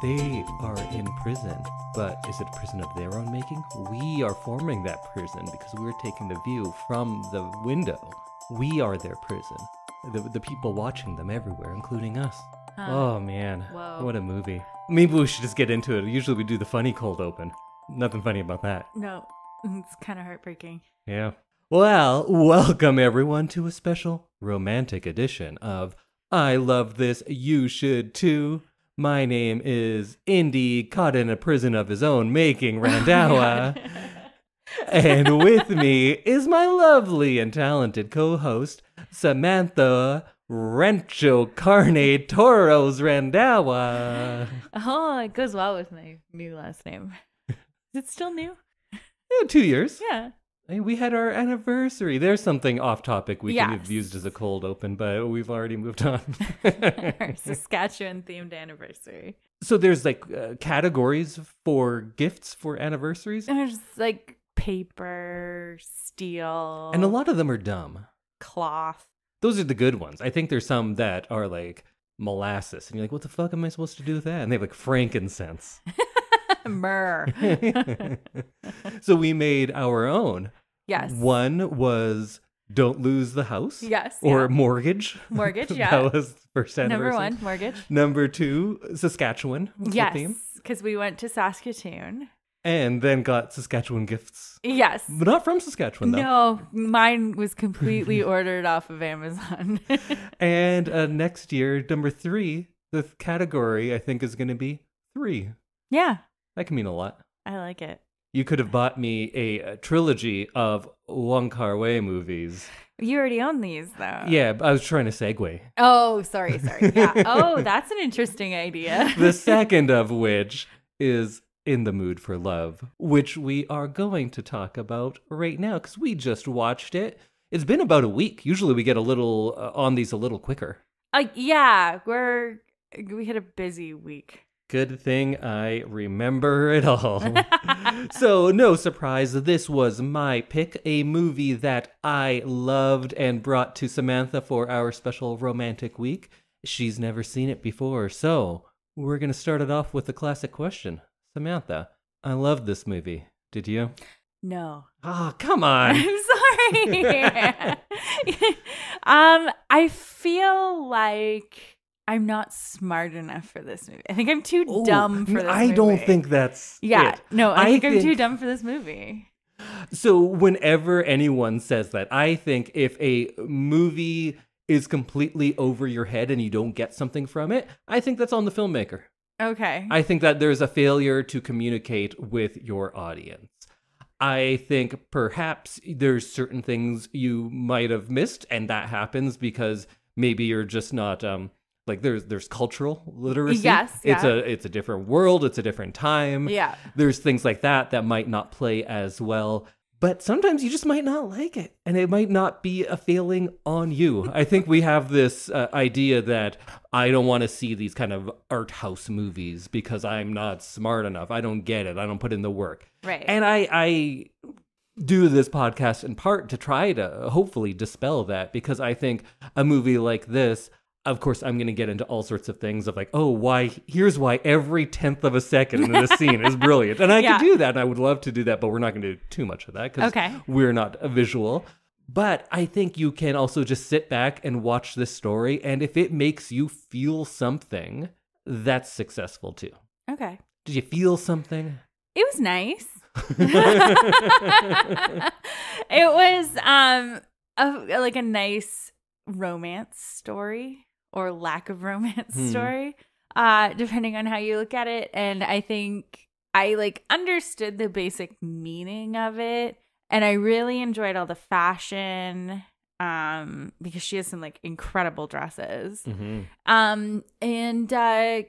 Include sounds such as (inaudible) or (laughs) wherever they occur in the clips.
they are in prison. But is it a prison of their own making? We are forming that prison because we're taking the view from the window. We are their prison. The, the people watching them everywhere, including us. Huh. Oh man, Whoa. what a movie. Maybe we should just get into it. Usually we do the funny cold open. Nothing funny about that. No, (laughs) it's kind of heartbreaking. Yeah. Well, welcome everyone to a special romantic edition of I Love This, You Should Too. My name is Indy, caught in a prison of his own making, (laughs) Randhawa. and with me is my lovely and talented co host, Samantha Rancho Carne Toros Randhawa. oh, it goes well with my new last name. Is it still new? Yeah, two years. Yeah. Hey, We had our anniversary. There's something off topic we could have used as a cold open, but we've already moved on. Our (laughs) (laughs) Saskatchewan themed anniversary. so there's like uh, categories for gifts for anniversaries, There's like paper, steel, and a lot of them are dumb. cloth. Those are the good ones. I think there's some that are like molasses, and you're like, what the fuck am I supposed to do with that? And they have like frankincense. (laughs) Myrrh. (laughs) (laughs) so we made our own. yes. One was don't lose the house. Yes. Or yeah. mortgage. Mortgage, (laughs) yeah. that was first anniversary. Number one, mortgage. Number two, Saskatchewan. Yes, because we went to Saskatoon. And then got Saskatchewan gifts. Yes. But not from Saskatchewan, though. No, mine was completely ordered off of Amazon. And uh, next year, number three, the category I think is going to be three. yeah, That can mean a lot. I like it. You could have bought me a, a trilogy of Wong Kar Wai movies. You already own these, though. Yeah, I was trying to segue. Oh, sorry, sorry. Yeah. (laughs) Oh, that's an interesting idea. (laughs) The second of which is In the Mood for Love, which we are going to talk about right now because we just watched it. It's been about a week. Usually we get a little uh, on these a little quicker. Uh, yeah, we're we had a busy week. Good thing I remember it all. (laughs) so, no surprise, this was my pick, a movie that I loved and brought to Samantha for our special romantic week. She's never seen it before, so we're going to start it off with the classic question. Samantha, I loved this movie. Did you? No, Oh, come on. (laughs) I'm sorry. (laughs) um, I feel like I'm not smart enough for this movie. I think I'm too Ooh, dumb for this. I don't think that's Yeah, it. no, I, I think, I'm too dumb for this movie. So whenever anyone says that, I think if a movie is completely over your head and you don't get something from it, I think that's on the filmmaker. Okay. I think that there's a failure to communicate with your audience. I think perhaps there's certain things you might have missed and that happens because maybe you're just not um like there's there's cultural literacy. Yes, It's yeah. a it's a different world, it's a different time yeah. there's things like that that might not play as well but sometimes you just might not like it and it might not be a failing on you i think we have this uh, idea that i don't want to see these kind of art house movies because i'm not smart enough i don't get it i don't put in the work Right. and i i do this podcast in part to try to hopefully dispel that because i think a movie like this of course i'm going to get into all sorts of things of like oh why here's why every tenth of a second in this scene is brilliant and i Yeah. could do that and i would love to do that but we're not going to do too much of that because Okay. we're not a visual but i think you can also just sit back and watch this story and if it makes you feel something that's successful too okay. did you feel something It was nice. (laughs) it was um a, like a nice romance story or lack of romance Hmm. story uh depending on how you look at it and i think i like understood the basic meaning of it and i really enjoyed all the fashion um because she has some like incredible dresses mm-hmm. um, and uh,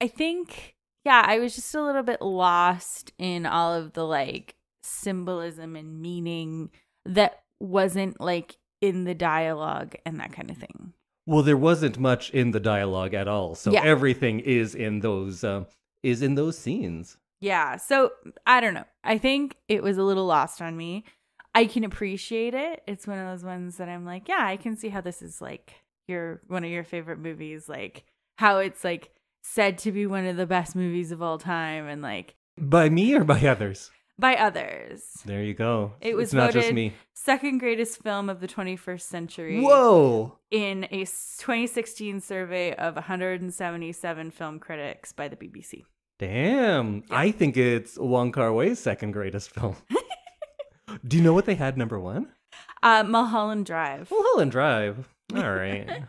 I think, yeah, I was just a little bit lost in all of the like symbolism and meaning that wasn't like in the dialogue and that kind of thing. Well, there wasn't much in the dialogue at all, so Yeah. everything is in those uh, is in those scenes. Yeah. So I don't know. I think it was a little lost on me. I can appreciate it. It's one of those ones that I'm like, yeah, I can see how this is like your one of your favorite movies, like how it's like said to be one of the best movies of all time and like By me or by others? By others. There you go. It was it's not just me. Second greatest film of the 21st century. Whoa. In a 2016 survey of 177 film critics by the BBC. Damn. I think it's Wong Kar Wai's second greatest film. (laughs) Do you know what they had number one? Uh, Mulholland Drive. Mulholland Drive. (laughs) All right.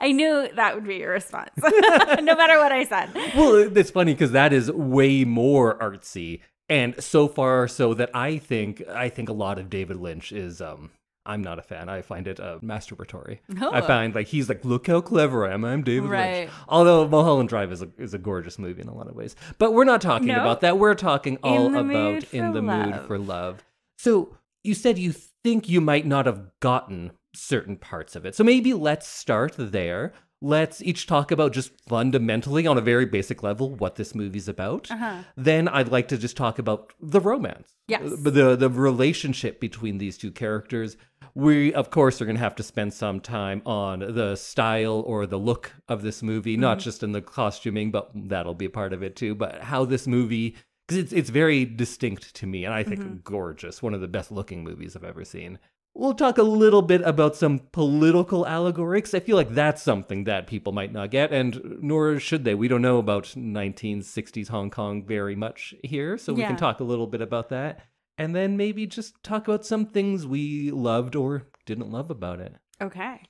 I knew that would be your response, (laughs) no matter what I said. well, it's funny because that is way more artsy, and so far so that I think I think a lot of David Lynch is. um I'm not a fan. I find it uh, masturbatory. I Oh. find like he's like, look how clever I am. I'm David Right. Lynch. Although Mulholland Drive is a, is a gorgeous movie in a lot of ways. But we're not talking No. about that. We're talking all about in the mood for love. So you said you think you might not have gotten certain parts of it. So maybe let's start there. Let's each talk about just fundamentally, on a very basic level, what this movie's about. Uh-huh. Then I'd like to just talk about the romance. Yes. Uh, The the relationship between these two characters. We of course are going to have to spend some time on the style or the look of this movie, not just in the costuming, but that'll be a part of it too, but how this movie because it's it's very distinct to me and I think gorgeous, one of the best looking movies I've ever seen. We'll talk a little bit about some political allegory because I feel like that's something that people might not get, and nor should they. We don't know about 1960s Hong Kong very much here, so we Yeah. can talk a little bit about that. And then maybe just talk about some things we loved or didn't love about it. Okay.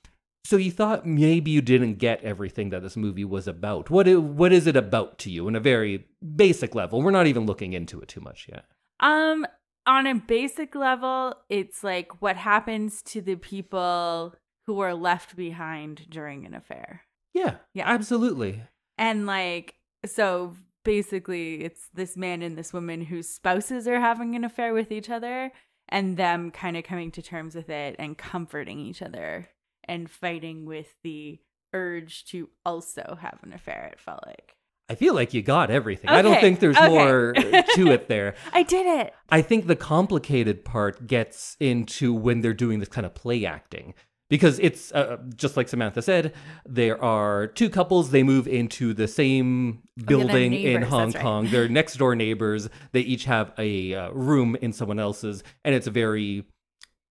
So you thought maybe you didn't get everything that this movie was about. What i- what is it about to you in a very basic level? We're not even looking into it too much yet. Um, on a basic level, it's like what happens to the people who are left behind during an affair. Yeah, Yeah. absolutely. And like, so basically, it's this man and this woman whose spouses are having an affair with each other and them kind of coming to terms with it and comforting each other and fighting with the urge to also have an affair, it felt like. I feel like you got everything. I don't think there's okay. more (laughs) to it there. I did it. I think the complicated part gets into when they're doing this kind of play acting. Because it's uh, just like Samantha said, there are two couples. They move into the same building in Hong right. Kong. They're next door neighbors. They each have a uh, room in someone else's, and it's a very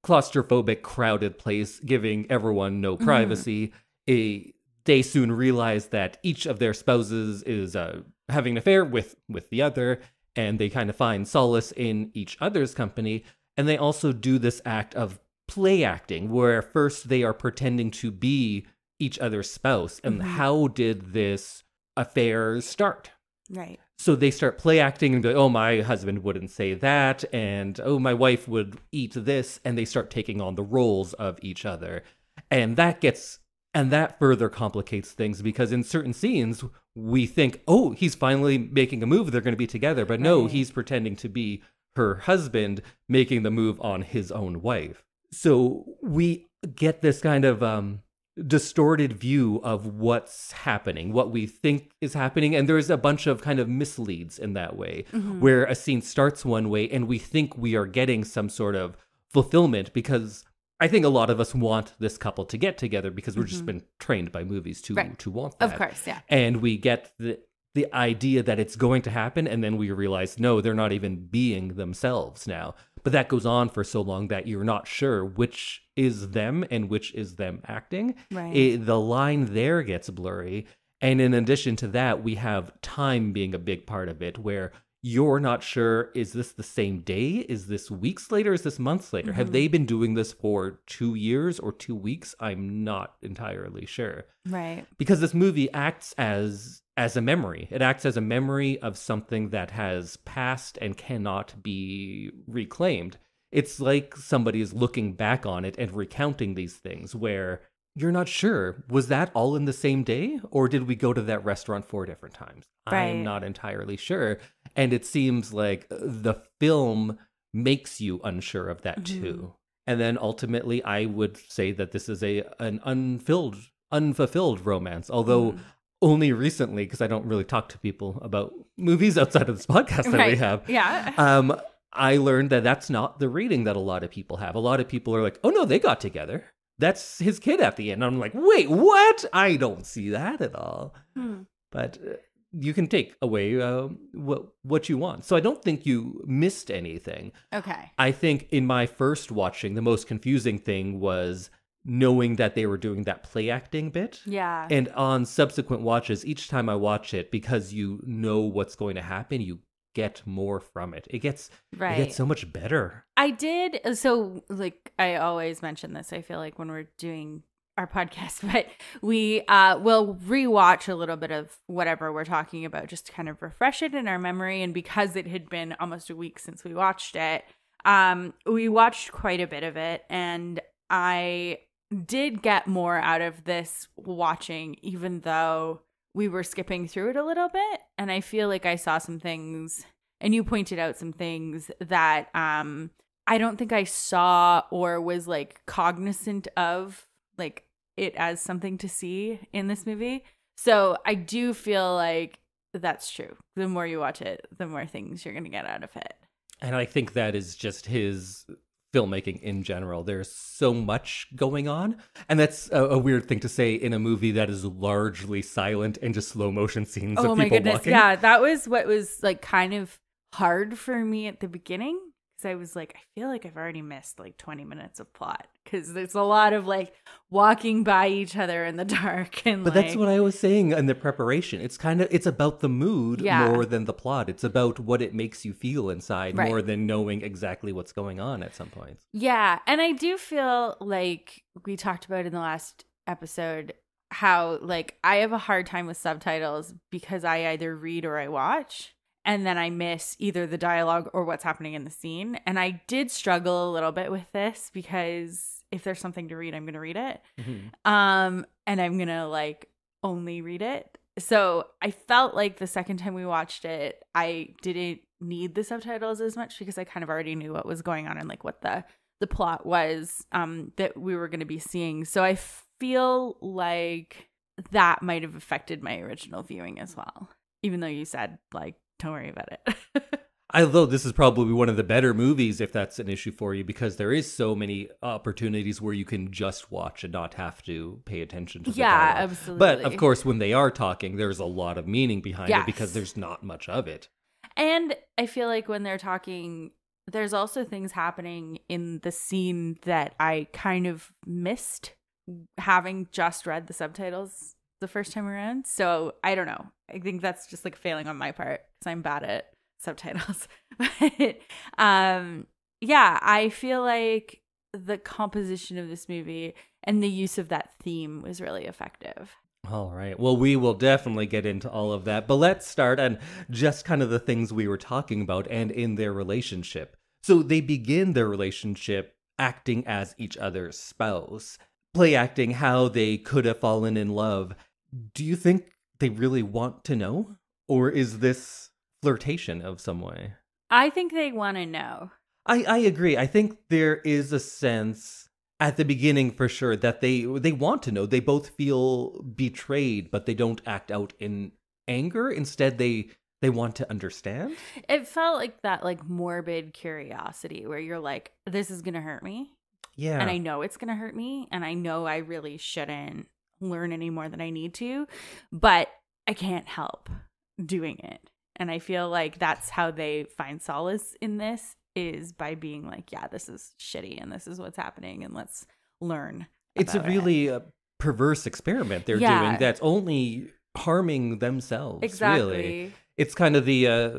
claustrophobic, crowded place, giving everyone no privacy. A, they soon realize that each of their spouses is uh, having an affair with with the other, and they kind of find solace in each other's company. And they also do this act of play acting, where first they are pretending to be each other's spouse. And Mhm. how did this affair start? Right. So they start play acting and be like, oh, my husband wouldn't say that. And oh, my wife would eat this. And they start taking on the roles of each other. And that gets, and that further complicates things because in certain scenes, we think, oh, he's finally making a move. They're going to be together. But no, Right. he's pretending to be her husband making the move on his own wife. So we get this kind of um, distorted view of what's happening, what we think is happening. And there's a bunch of kind of misleads in that way, Mm-hmm. where a scene starts one way and we think we are getting some sort of fulfillment because I think a lot of us want this couple to get together because we've just been trained by movies to Mm-hmm. Right. to want that Of course, yeah. and we get the the idea that it's going to happen and then we realize no they're not even being themselves now but that goes on for so long that you're not sure which is them and which is them acting Right. It- the line there gets blurry and in addition to that we have time being a big part of it where you're not sure is this the same day? Is this weeks later? Is this months later? Have Mhm. they been doing this for 2 years or 2 weeks? I'm not entirely sure. Right. because this movie acts as as a memory. It acts as a memory of something that has passed and cannot be reclaimed. It's like somebody is looking back on it and recounting these things where you're not sure. Was that all in the same day or did we go to that restaurant four different times? I'm not entirely sure. And it seems like the film makes you unsure of that Mhm. too and then ultimately i would say that this is a an unfilled unfulfilled romance although Mhm. only recently because i don't really talk to people about movies (laughs) outside of this podcast that we have. Yeah. um i learned that that's not the reading that a lot of people have. A lot of people are like oh no they got together that's his kid at the end i'm like wait what i don't see that at all Hmm. but uh, you can take away uh, what what you want. So I don't think you missed anything. Okay. I think in my first watching, the most confusing thing was knowing that they were doing that play acting bit. Yeah. And on subsequent watches, each time I watch it, because you know what's going to happen, you get more from it. It gets right. it gets so much better. I did. So, like, I always mention this. I feel like when we're doing our (laughs) podcast, but we uh, will rewatch a little bit of whatever we're talking about just to kind of refresh it in our memory. And because it had been almost a week since we watched it, um, we watched quite a bit of it. And I did get more out of this watching, even though we were skipping through it a little bit. And I feel like I saw some things, and you pointed out some things that um, I don't think I saw or was like cognizant of, like it as something to see in this movie. So I do feel like that's true. The more you watch it, the more things you're going to get out of it. And I think that is just his filmmaking in general. There's so much going on. And that's a, a, weird thing to say in a movie that is largely silent and just slow motion scenes oh of my goodness. walking. Yeah, that was what was like kind of hard for me at the beginning I was like, I feel like I've already missed like 20 minutes of plot because there's a lot of like walking by each other in the (laughs) dark and But like, that's what I was saying in the preparation. It's kind of it's about the mood Yeah. more than the plot. It's about what it makes you feel inside Right. more than knowing exactly what's going on at some points. Yeah, and I do feel like we talked about in the last episode how like I have a hard time with subtitles because I either read or I watch and then I miss either the dialogue or what's happening in the scene. And I did struggle a little bit with this because if there's something to read, I'm going to read it. Um and I'm going to like only read it. So I felt like the second time we watched it, I didn't need the subtitles as much because I kind of already knew what was going on and like what the the plot was um that we were going to be seeing. So I feel like that might have affected my original viewing as well. Even though you said like don't worry about it. (laughs) Although this is probably one of the better movies if that's an issue for you because there is so many opportunities where you can just watch and not have to pay attention to the yeah, dialogue. absolutely. But of course when they are talking there's a lot of meaning behind it because there's not much of it. And I feel like when they're talking, there's also things happening in the scene that I kind of missed having just read the subtitles the first time around. So I don't know. I think that's just like failing on my part because I'm bad at subtitles. (laughs) but um, yeah, I feel like the composition of this movie and the use of that theme was really effective. All right. Well, we will definitely get into all of that, but let's start on just kind of the things we were talking about and in their relationship. So they begin their relationship acting as each other's spouse, play acting how they could have fallen in love. Do you think they really want to know? Or is this flirtation of some way? I think they want to know. I, I agree. I think there is a sense at the beginning for sure that they they want to know. They both feel betrayed, but they don't act out in anger. Instead, they they want to understand. It felt like that like morbid curiosity where you're like, this is gonna hurt me. Yeah. And I know it's gonna hurt me, and I know I really shouldn't learn any more than I need to, but I can't help doing it. And I feel like that's how they find solace in this is by being like, yeah, this is shitty and this is what's happening and let's learn. it's a about it. really uh, perverse experiment they're Yeah. doing that's only harming themselves. exactly. Really. It's kind of the uh,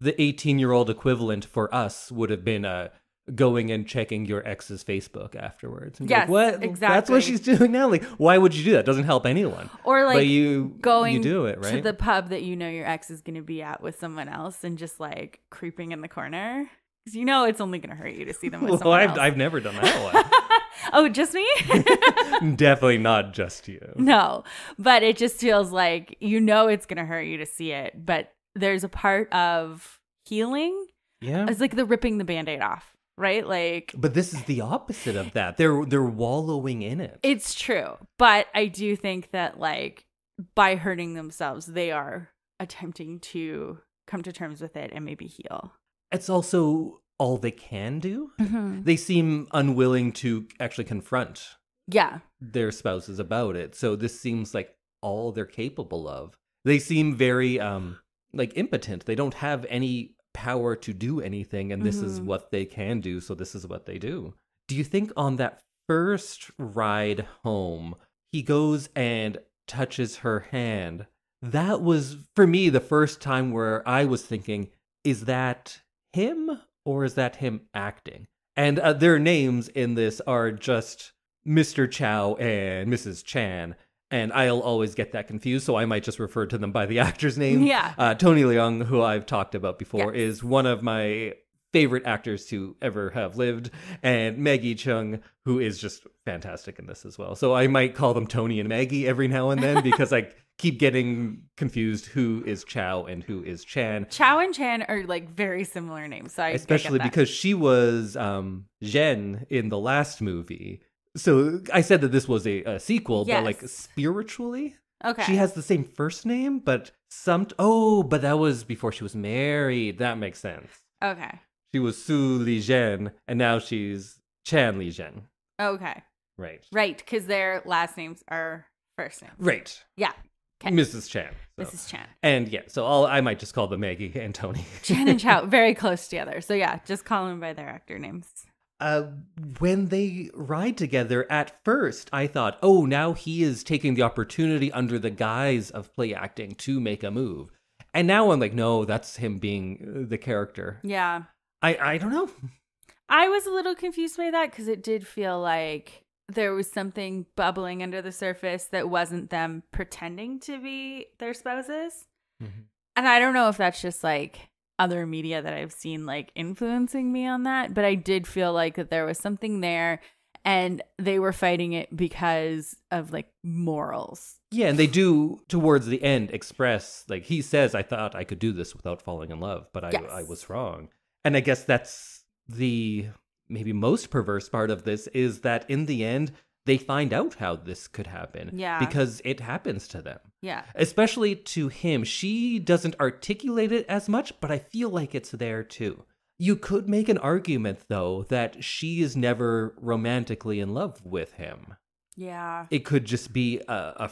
the 18 year old equivalent for us would have been uh, going and checking your ex's Facebook afterwards. And be like, Yes, what? That's what she's (laughs) doing now. Like, why would you do that? Doesn't help anyone. Or like but you going you do it right. to the pub that you know your ex is going to be at with someone else and just like creeping in the corner because you know it's only going to hurt you to see them with (laughs) well, someone I've, else. I've never done that (laughs) oh, just me? Definitely not just you. no, but it just feels like you know it's going to hurt you to see it, but there's a part of healing. Yeah. It's like the ripping the band-aid off, right? Like But this is the opposite of that. They're they're wallowing in it. it's true, but I do think that like by hurting themselves, they are attempting to come to terms with it and maybe heal. It's also all they can do. Mm-hmm. They seem unwilling to actually confront Yeah. their spouses about it. So this seems like all they're capable of. They seem very um like impotent. They don't have any power to do anything and this is Mhm. what they can do, so this is what they do. Do you think on that first ride home, he goes and touches her hand? That was for me the first time where I was thinking, is that him or is that him acting? And uh, their names in this are just Mr. Chow and Mrs. Chan. And I'll always get that confused, so I might just refer to them by the (laughs) actor's name. Yeah. Uh, Tony Leung, who I've talked about before, Yes. is one of my favorite actors to ever have lived, and Maggie Cheung, who is just fantastic in this as well. So I might call them Tony and Maggie every now and then (laughs) because I keep getting confused who is Chow and who is Chan. Chow and Chan are like very similar names. So I Especially because she was um, Zhen in the last movie. So I said that this was a, a sequel, but like spiritually, okay. she has the same first name, but some. Oh, but that was before she was married. That makes sense. okay. She was Su Li Zhen, and now she's Chan Li Zhen. Okay. Right. Right, because their last names are first names. Right. Yeah. Okay. Mrs. Chan. so. Mrs. Chan. And yeah, so I'll, I might just call them Maggie and Tony. Chan and Chow, (laughs) very close together. So yeah, just call them by their actor names. Uh, when they ride together, at first I thought, oh, now he is taking the opportunity under the guise of play acting to make a move. And now I'm like, no, that's him being uh, the character. Yeah. I, I don't know. I was a little confused by that because it did feel like there was something bubbling under the surface that wasn't them pretending to be their spouses. Mhm. And I don't know if that's just like other media that I've seen like influencing me on that, but I did feel like that there was something there and they were fighting it because of like morals. Yeah, and they do towards the end express like he says, "I thought I could do this without falling in love, but I Yes. I was wrong." And I guess that's the maybe most perverse part of this is that in the end they find out how this could happen. Yeah. because it happens to them, Yeah. especially to him. She doesn't articulate it as much, but I feel like it's there too. You could make an argument though that she is never romantically in love with him Yeah. it could just be a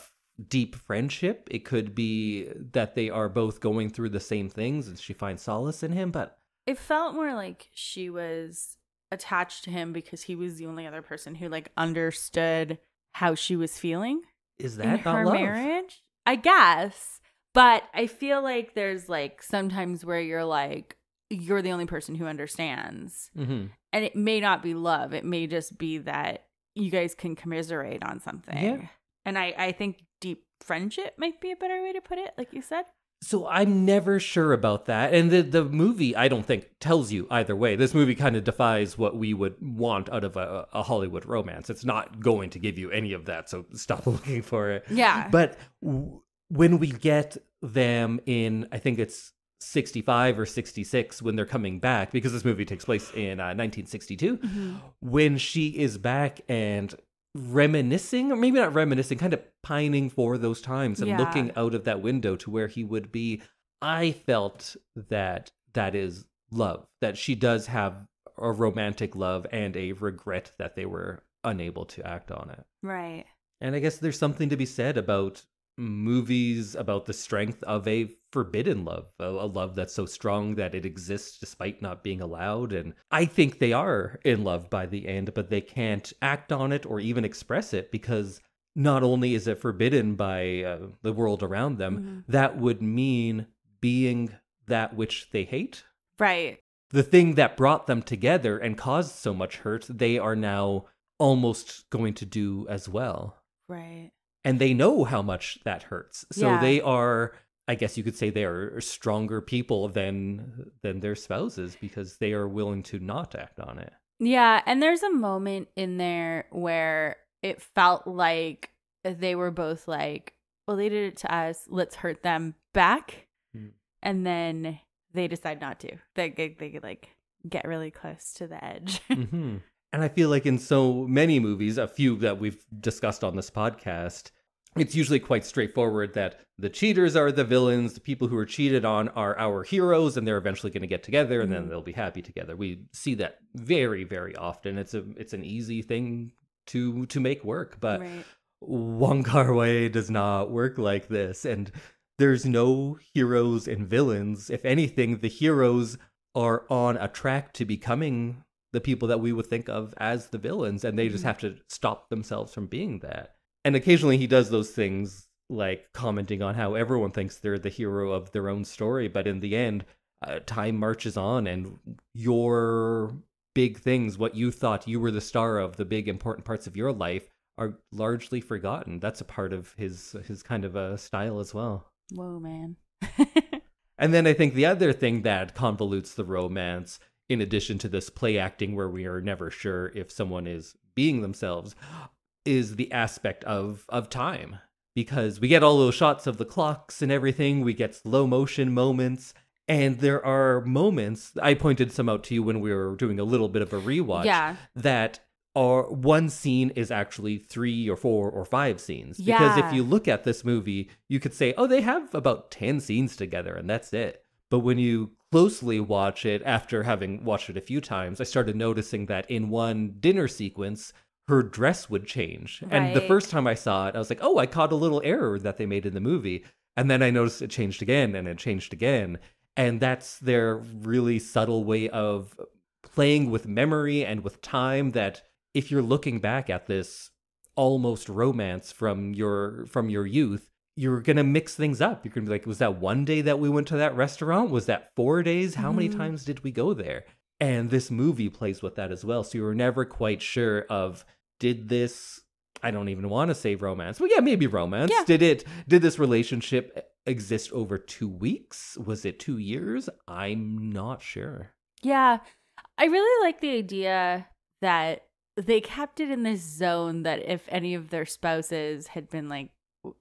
deep friendship. It could be that they are both going through the same things and she finds solace in him. But It felt more like she was attached to him because he was the only other person who like understood how she was feeling is that her love? marriage. I guess, but I feel like there's like sometimes where you're like you're the only person who understands. hmm And it may not be love. It may just be that you guys can commiserate on something. Yeah. And I I think deep friendship might be a better way to put it, like you said. So I'm never sure about that. And the the movie, I don't think, tells you either way. This movie kind of defies what we would want out of a, a Hollywood romance. It's not going to give you any of that. So stop (laughs) looking for it. Yeah. But w- when we get them in, I think it's 65 or 66 when they're coming back, because this movie takes place in uh, 1962, Mhm. when she is back and reminiscing, or maybe not reminiscing, kind of pining for those times and Yeah. looking out of that window to where he would be. I felt that that is love, that she does have a romantic love and a regret that they were unable to act on it. Right. And I guess there's something to be said about movies about the strength of a forbidden love, a, a love that's so strong that it exists despite not being allowed. And I think they are in love by the end, but they can't act on it or even express it because not only is it forbidden by uh, the world around them, Mhm. that would mean being that which they hate. Right. The thing that brought them together and caused so much hurt, they are now almost going to do as well Right. and they know how much that hurts so Yeah. they are i guess you could say they are stronger people than than their spouses because they are willing to not act on it Yeah, and there's a moment in there where it felt like they were both like, well, they did it to us, let's hurt them back. Hmm. And then they decide not to. They they, they like get really close to the edge. (laughs) hmm and i feel like in so many movies a few that we've discussed on this podcast it's usually quite straightforward that the cheaters are the villains the people who are cheated on are our heroes and they're eventually going to get together and then Mhm. they'll be happy together we see that very very often it's a it's an easy thing to to make work but right. Wong Kar Wai does not work like this, and there's no heroes and villains. If anything, the heroes are on a track to becoming the people that we would think of as the villains, and they just Mhm. have to stop themselves from being that. And occasionally he does those things like commenting on how everyone thinks they're the hero of their own story, but in the end, uh, time marches on, and your big things, what you thought you were the star of, the big important parts of your life, are largely forgotten. That's a part of his his kind of a style as well. Whoa, man. (laughs) And then I think the other thing that convolutes the romance, in addition to this play acting where we are never sure if someone is being themselves, is the aspect of of time. Because we get all those shots of the clocks and everything, we get slow motion moments, and there are moments I pointed some out to you when we were doing a little bit of a rewatch yeah. that are one scene is actually three or four or five scenes. Because if you look at this movie, you could say, oh, they have about 10 scenes together and that's it. But when you closely watch it, after having watched it a few times, I started noticing that in one dinner sequence, her dress would change. And the first time I saw it, I was like, oh, I caught a little error that they made in the movie. And then I noticed it changed again and it changed again. And that's their really subtle way of playing with memory and with time that if you're looking back at this almost romance from your from your youth you're gonna mix things up you're gonna be like was that one day that we went to that restaurant was that four days how many Mhm. times did we go there and this movie plays with that as well so you're never quite sure of did this i don't even want to say romance but yeah maybe romance Yeah. did it did this relationship exist over two weeks was it two years i'm not sure Yeah. I really like the idea that they kept it in this zone that if any of their spouses had been like,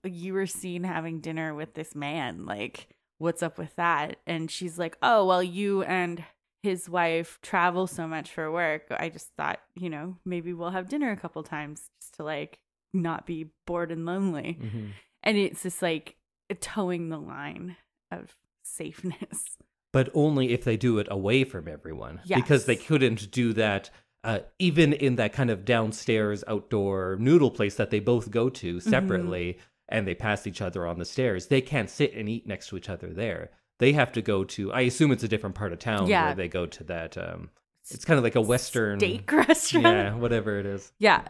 you were seen having dinner with this man, like, what's up with that? And she's like, oh, well, you and his wife travel so much for work. I just thought, you know, maybe we'll have dinner a couple times just to like not be bored and lonely. Mhm. And it's just like towing the line of safeness. (laughs) but only if they do it away from everyone Yes. because they couldn't do that uh, even in that kind of downstairs outdoor noodle place that they both go to Mm-hmm. separately and they pass each other on the stairs they can't sit and eat next to each other there they have to go to i assume it's a different part of town Yeah. where they go to that um it's kind of like a western steak (laughs) restaurant. yeah whatever it is Yeah.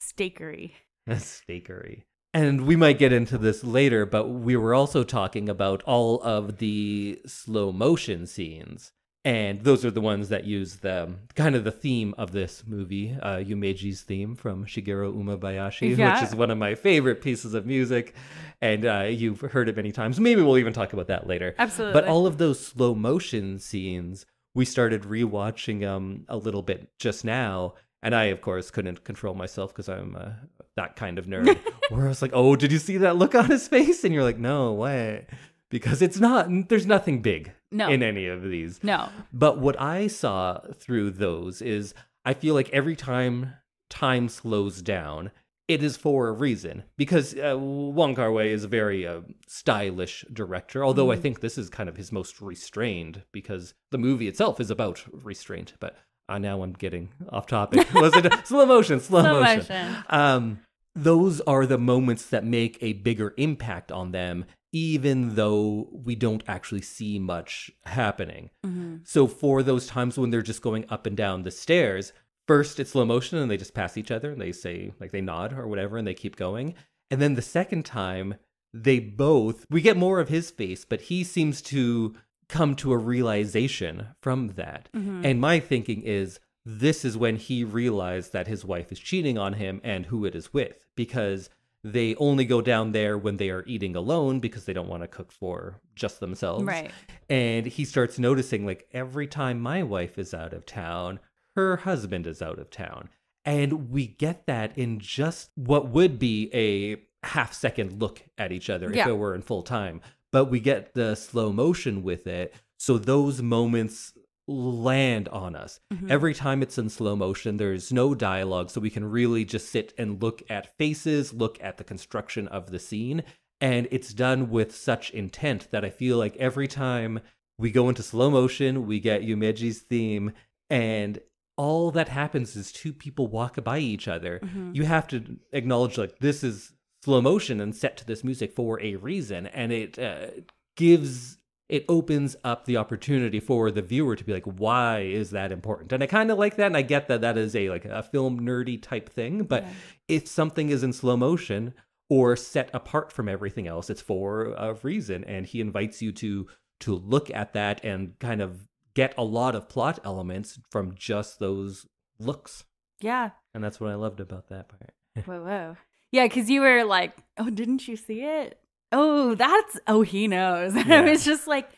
Steakery. (laughs) steakery. And we might get into this later, but we were also talking about all of the slow motion scenes. And those are the ones that use the kind of the theme of this movie, uh, Yumeji's theme from Shigeru Umebayashi, Yeah. which is one of my favorite pieces of music. And uh, you've heard it many times. Maybe we'll even talk about that later. Absolutely. But all of those slow motion scenes, we started rewatching um a little bit just now, and I of course couldn't control myself because I'm uh, that kind of nerd. (laughs) where I was like, "Oh, did you see that look on his face?" And you're like, "No, what?" Because it's not. There's nothing big No. in any of these. no. But what I saw through those is I feel like every time time slows down, it is for a reason. Because uh, Wong Kar Wai is a very uh, stylish director, although I Mhm. think this is kind of his most restrained because the movie itself is about restraint. But uh, now I'm getting off topic. (laughs) Was it slow motion? Slow, Slow motion. motion. Um, those are the moments that make a bigger impact on them, even though we don't actually see much happening. Mhm. So for those times when they're just going up and down the stairs, first it's slow motion and they just pass each other and they say like they nod or whatever and they keep going. And then the second time they both we get more of his face, but he seems to come to a realization from that. Mhm. And my thinking is this is when he realized that his wife is cheating on him and who it is with because they only go down there when they are eating alone because they don't want to cook for just themselves. Right. And he starts noticing like every time my wife is out of town, her husband is out of town. And we get that in just what would be a half second look at each other Yeah. if it were in full time. But we get the slow motion with it. So those moments land on us. Mhm. Every time it's in slow motion, there's no dialogue, so we can really just sit and look at faces, look at the construction of the scene. And it's done with such intent that I feel like every time we go into slow motion, we get Yumeji's theme, and all that happens is two people walk by each other. Mhm. You have to acknowledge, like, this is slow motion and set to this music for a reason, and it uh, gives it opens up the opportunity for the viewer to be like, why is that important? And I kind of like that, and I get that that is a like a film nerdy type thing, but Yeah. if something is in slow motion or set apart from everything else, it's for a reason, and he invites you to to look at that and kind of get a lot of plot elements from just those looks, Yeah. and that's what I loved about that part. Whoa, whoa. Yeah, because you were like, oh, didn't you see it? Oh, that's, oh, he knows. And (laughs) I was just like,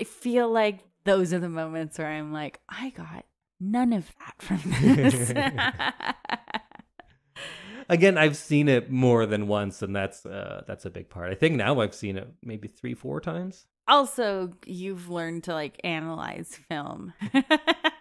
I feel like those are the moments where I'm like, I got none of that from (laughs) this. (laughs) Again, I've seen it more than once, and that's uh, that's a big part. I think now I've seen it maybe three, four times. also, you've learned to like analyze film.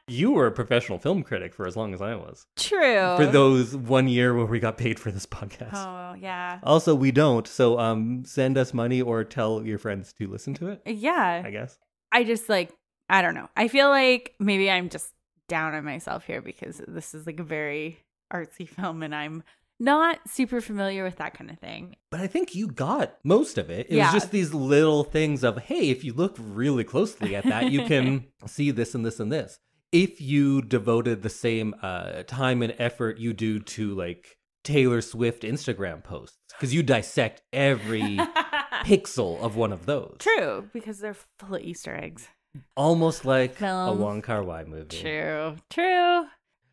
You were a professional film critic for as long as I was. True. For those one year where we got paid for this podcast. Oh, yeah. Also, we don't. So, um, send us money or tell your friends to listen to it. Yeah. I guess. I just like I don't know. I feel like maybe I'm just down on myself here because this is like a very artsy (laughs) film and I'm not super familiar with that kind of thing. But I think you got most of it. It Yeah. was just these little things of, hey, if you look really closely at that, you can (laughs) see this and this and this. If you devoted the same uh, time and effort you do to like Taylor Swift Instagram posts, because you dissect every (laughs) pixel of one of those. True, because they're full of Easter eggs. Almost like a Wong Kar Wai movie. True. True.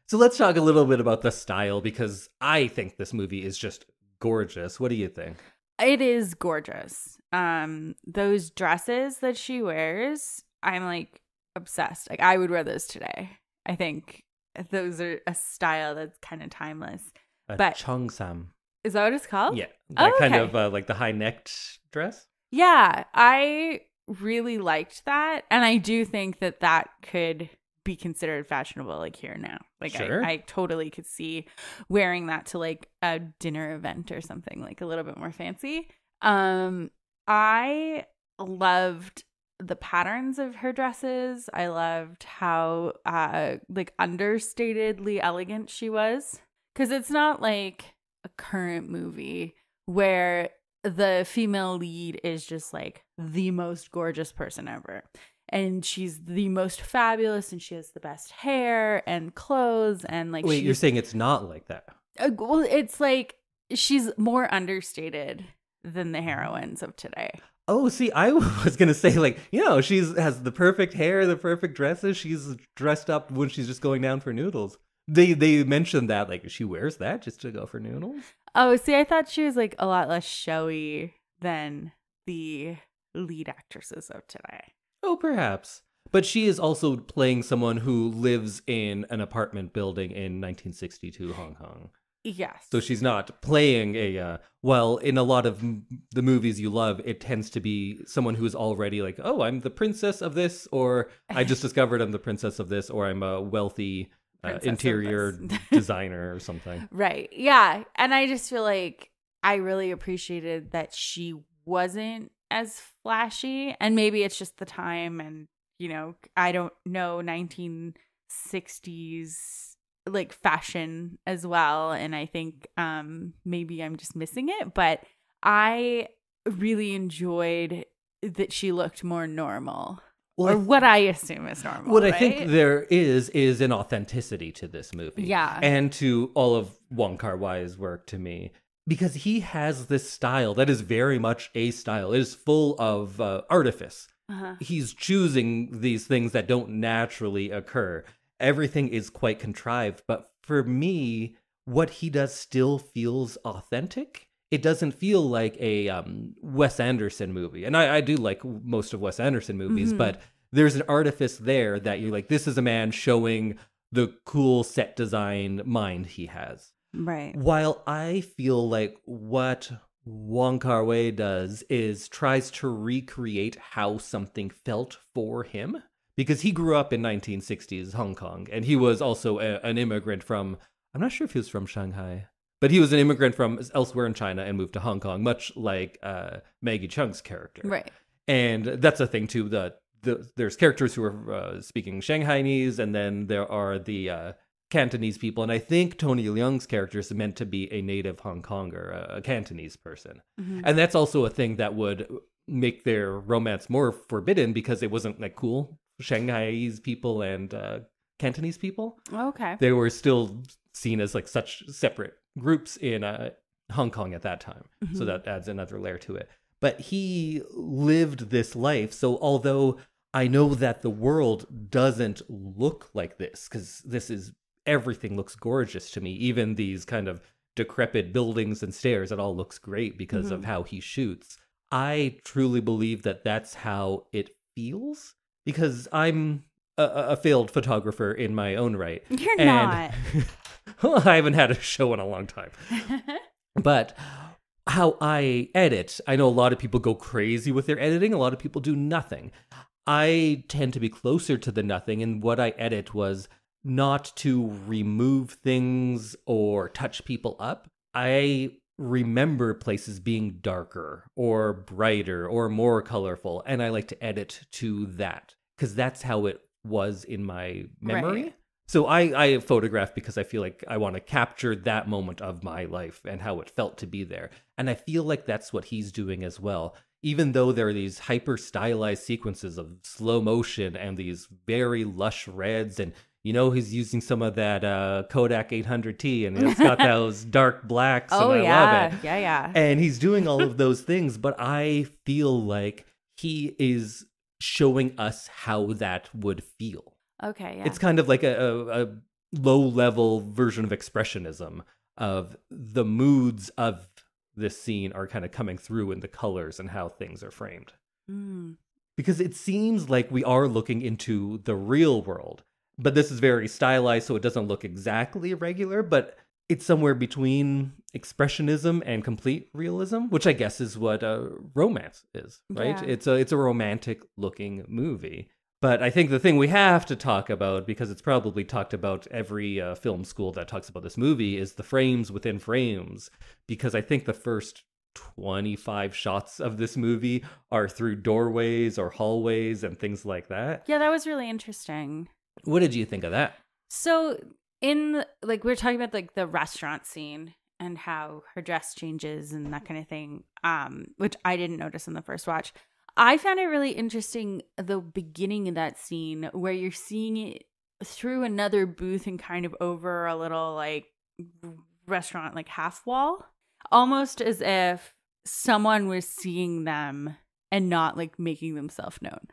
So let's talk a little bit about the style because I think this movie is just gorgeous. What do you think? It is gorgeous. Um those dresses that she wears, I'm like obsessed. Like I would wear those today. I think those are a style that's kind of timeless. A But- Cheongsam. Is that what it's called? Yeah, that Oh, kind okay. of uh, like the high necked dress. Yeah, I really liked that. And I do think that that could be considered fashionable like here now. Like Sure. I, I totally could see wearing that to like a dinner event or something like a little bit more fancy. Um I loved the patterns of her dresses. I loved how uh like understatedly elegant she was cuz it's not like a current movie where the female lead is just like the most gorgeous person ever. And she's the most fabulous and she has the best hair and clothes and like Wait, you're saying it's not like that? uh, well it's like she's more understated than the heroines of today. Oh, see, I (laughs) was gonna say like you know she's has the perfect hair, the perfect dresses. She's dressed up when she's just going down for noodles. They they mentioned that like she wears that just to go for noodles. Oh, see I thought she was like a lot less showy than the lead actresses of today. Oh, perhaps. But she is also playing someone who lives in an apartment building in 1962 Hong Kong. Yes. So she's not playing a uh, well in a lot of m- the movies you love it tends to be someone who's already like oh I'm the princess of this or I just (laughs) discovered I'm the princess of this or I'm a wealthy uh, interior (laughs) designer or something. Right. Yeah. And I just feel like I really appreciated that she wasn't as flashy. And maybe it's just the time and, you know, I don't know 1960s like fashion as well. And I think um maybe I'm just missing it. But I really enjoyed that she looked more normal. Well, or what I assume is normal. what I think there is is an authenticity to this movie. Yeah. And to all of Wong Kar Wai's work to me. Because he has this style that is very much a style. It is full of uh, artifice. uh-huh. He's choosing these things that don't naturally occur. Everything is quite contrived. But for me, what he does still feels authentic. It doesn't feel like a um, Wes Anderson movie. And I, I do like most of Wes Anderson movies, Mhm. but there's an artifice there that you're like, this is a man showing the cool set design mind he has. Right. While I feel like what Wong Kar Wai does is tries to recreate how something felt for him because he grew up in 1960s Hong Kong and he was also a, an immigrant from I'm not sure if he was from Shanghai but he was an immigrant from elsewhere in China and moved to Hong Kong much like uh, Maggie Cheung's character Right. and that's a thing too the, the there's characters who are uh, speaking shanghainese and then there are the uh, Cantonese people, and I think Tony Leung's character is meant to be a native Hong Konger, a, a Cantonese person, Mhm. and that's also a thing that would make their romance more forbidden because it wasn't like cool Shanghaiese people and uh, Cantonese people. Okay. They were still seen as like such separate groups in uh, Hong Kong at that time, so Mhm. that adds another layer to it. But he lived this life, so although I know that the world doesn't look like this because this is everything looks gorgeous to me. Even these kind of decrepit buildings and stairs, it all looks great because of Mhm. how he shoots. I truly believe that that's how it feels because I'm a, a failed photographer in my own right. You're And (laughs) well, I haven't had a show in a long time (laughs) but how I edit, I know a lot of people go crazy with their editing. A lot of people do nothing. I tend to be closer to the nothing, and what I edit was not to remove things or touch people up. I remember places being darker or brighter or more colorful, and I like to edit to that because that's how it was in my memory. Right. So I, I photograph because I feel like I want to capture that moment of my life and how it felt to be there. And I feel like that's what he's doing as well. Even though there are these hyper stylized sequences of slow motion and these very lush reds, and you know he's using some of that uh, Kodak 800T, and it's got (laughs) those dark blacks, oh and I yeah. love it Yeah, yeah. and he's doing all of (laughs) those things but i feel like he is showing us how that would feel okay, yeah. it's kind of like a, a, a low level version of expressionism of the moods of this scene are kind of coming through in the colors and how things are framed Mm. because it seems like we are looking into the real world but this is very stylized so it doesn't look exactly regular but it's somewhere between expressionism and complete realism which i guess is what uh, romance is right Yeah. it's a it's a romantic looking movie but i think the thing we have to talk about because it's probably talked about every uh, film school that talks about this movie is the frames within frames because i think the first 25 shots of this movie are through doorways or hallways and things like that. Yeah, that was really interesting. What did you think of that? So in like we are talking about like the restaurant scene and how her dress changes and that kind of thing, um, which I didn't notice in the first watch. I found it really interesting the beginning of that scene where you're seeing it through another booth and kind of over a little like restaurant like half wall, almost as if someone was seeing them and not like making themselves known.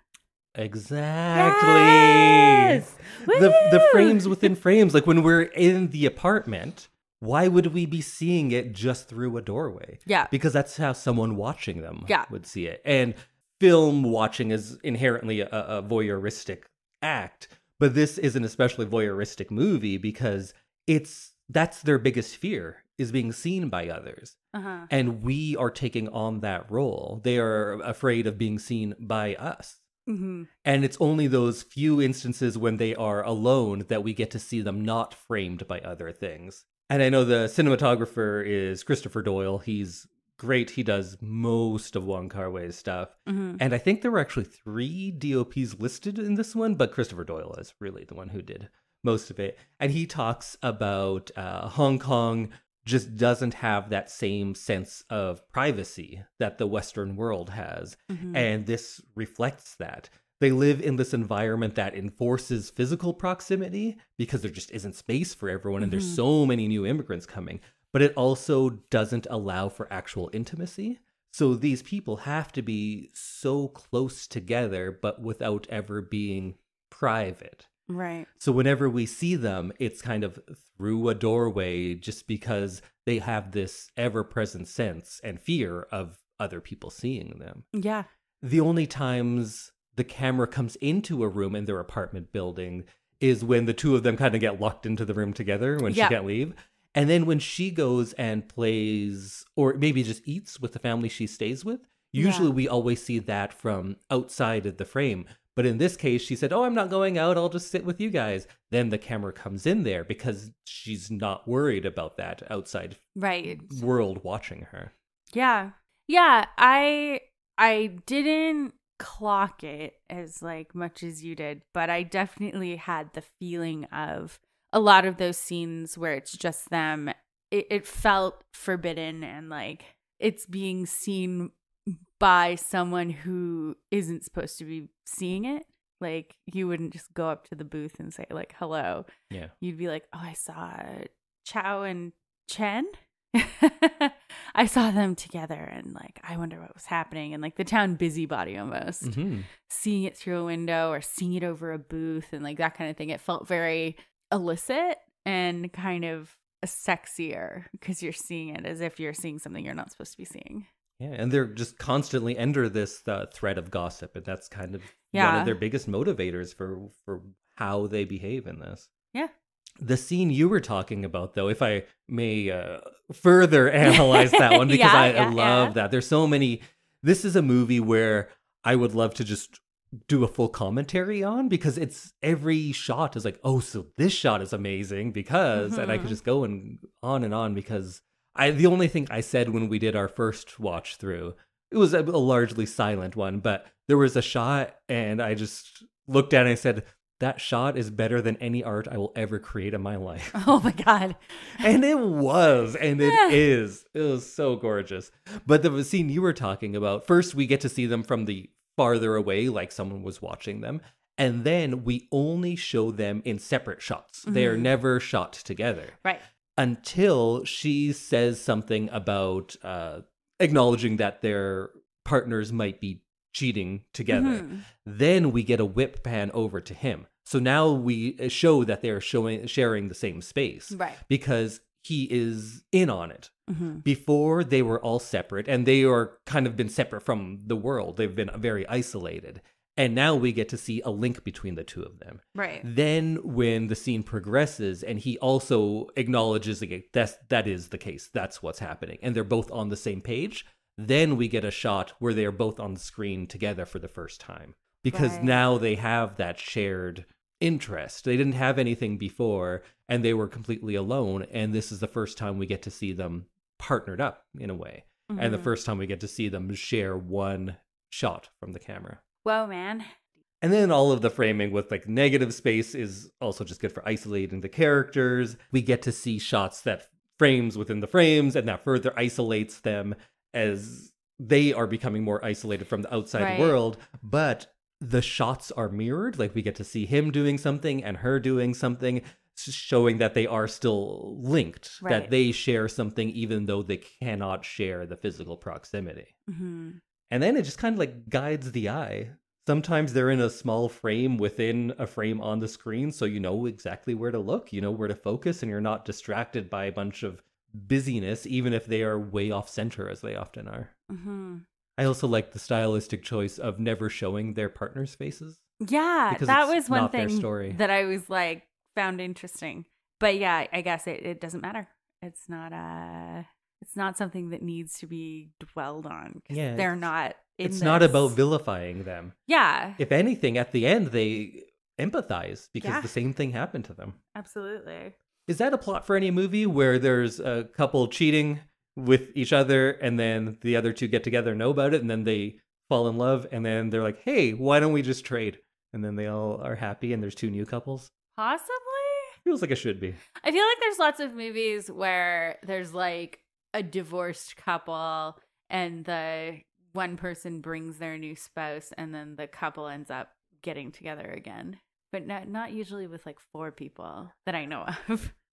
Exactly. Yes! The the frames within (laughs) frames like when we're in the apartment, why would we be seeing it just through a doorway? Yeah. Because that's how someone watching them Yeah. would see it. And film watching is inherently a, a voyeuristic act, but this is an especially voyeuristic movie because it's that's their biggest fear is being seen by others. Uh-huh. And we are taking on that role. They are afraid of being seen by us. Hmm And it's only those few instances when they are alone that we get to see them not framed by other things. And I know the cinematographer is Christopher Doyle. He's great. He does most of Wong Kar Wai's stuff. hmm And I think there were actually three DOPs listed in this one, but Christopher Doyle is really the one who did most of it. And he talks about uh, Hong Kong just doesn't have that same sense of privacy that the Western world has. hmm And this reflects that. They live in this environment that enforces physical proximity because there just isn't space for everyone, and there's Mhm. so many new immigrants coming. But it also doesn't allow for actual intimacy. So these people have to be so close together, but without ever being private. Right. So whenever we see them, it's kind of through a doorway just because they have this ever present sense and fear of other people seeing them. Yeah. The only times the camera comes into a room in their apartment building is when the two of them kind of get locked into the room together when Yeah. she can't leave. And then when she goes and plays, or maybe just eats with the family she stays with, usually Yeah. we always see that from outside of the frame. But in this case, she said, Oh, I'm not going out. I'll just sit with you guys. Then the camera comes in there because she's not worried about that outside Right. world watching her. Yeah. Yeah. I I didn't clock it as like much as you did, but I definitely had the feeling of a lot of those scenes where it's just them, it, it felt forbidden and like it's being seen by someone who isn't supposed to be seeing it. Like you wouldn't just go up to the booth and say like hello. Yeah. You'd be like, "Oh, I saw Chow and Chen. (laughs) I saw them together and like I wonder what was happening and like the town busybody almost Mhm. seeing it through a window or seeing it over a booth and like that kind of thing. It felt very illicit and kind of sexier because you're seeing it as if you're seeing something you're not supposed to be seeing. Yeah, and they're just constantly under this uh, threat of gossip, and that's kind of one of their biggest motivators for for how they behave in this. Yeah. The scene you were talking about, though, if I may uh, further (laughs) analyze that one, because Yeah, I, yeah, I love yeah. that. There's so many. This is a movie where I would love to just do a full commentary on because it's every shot is like, oh, so this shot is amazing because, and I could Mhm. just go and on and on because I the only thing I said when we did our first watch through, it was a, a largely silent one, but there was a shot and I just looked at it and I said, that shot is better than any art I will ever create in my life. (laughs) Oh my god. and it was, and it Yeah. is. It was so gorgeous. But the scene you were talking about, first we get to see them from the farther away, like someone was watching them. And then we only show them in separate shots. They are Mhm. never shot together Right. Until she says something about uh, acknowledging that their partners might be cheating together. Mhm. Then we get a whip pan over to him. So now we uh, show that they're showing sharing the same space Right. because he is in on it. hmm Before they were all separate and they are kind of been separate from the world. They've been very isolated. And now we get to see a link between the two of them. Right. Then, when the scene progresses, and he also acknowledges that that's, that is the case, that's what's happening, and they're both on the same page, then we get a shot where they are both on the screen together for the first time. Because Right. now they have that shared interest. They didn't have anything before, and they were completely alone, and this is the first time we get to see them partnered up in a way, and the Mhm. first time we get to see them share one shot from the camera. Whoa, man. And then all of the framing with like negative space is also just good for isolating the characters. We get to see shots that frames within the frames and that further isolates them as they are becoming more isolated from the outside Right. world. But the shots are mirrored. Like we get to see him doing something and her doing something, showing that they are still linked, Right. that they share something even though they cannot share the physical proximity. hmm And then it just kind of like guides the eye. Sometimes they're in a small frame within a frame on the screen, so you know exactly where to look, you know where to focus, and you're not distracted by a bunch of busyness, even if they are way off center, as they often are. hmm I also like the stylistic choice of never showing their partners' faces. Yeah, that was one thing story. that I was like found interesting. But yeah, I guess it, it doesn't matter. It's not uh it's not something that needs to be dwelled on. 'cause Yeah, they're not. It's not about vilifying them. Yeah, If anything, at the end, they empathize because Yeah. the same thing happened to them. absolutely. Is that a plot for any movie where there's a couple cheating with each other and then the other two get together and know about it and then they fall in love and then they're like, hey, why don't we just trade? And then they all are happy and there's two new couples? Possibly. Feels like it should be. I feel like there's lots of movies where there's like a divorced couple and the one person brings their new spouse and then the couple ends up getting together again. But not not usually with like four people that I know of. (laughs)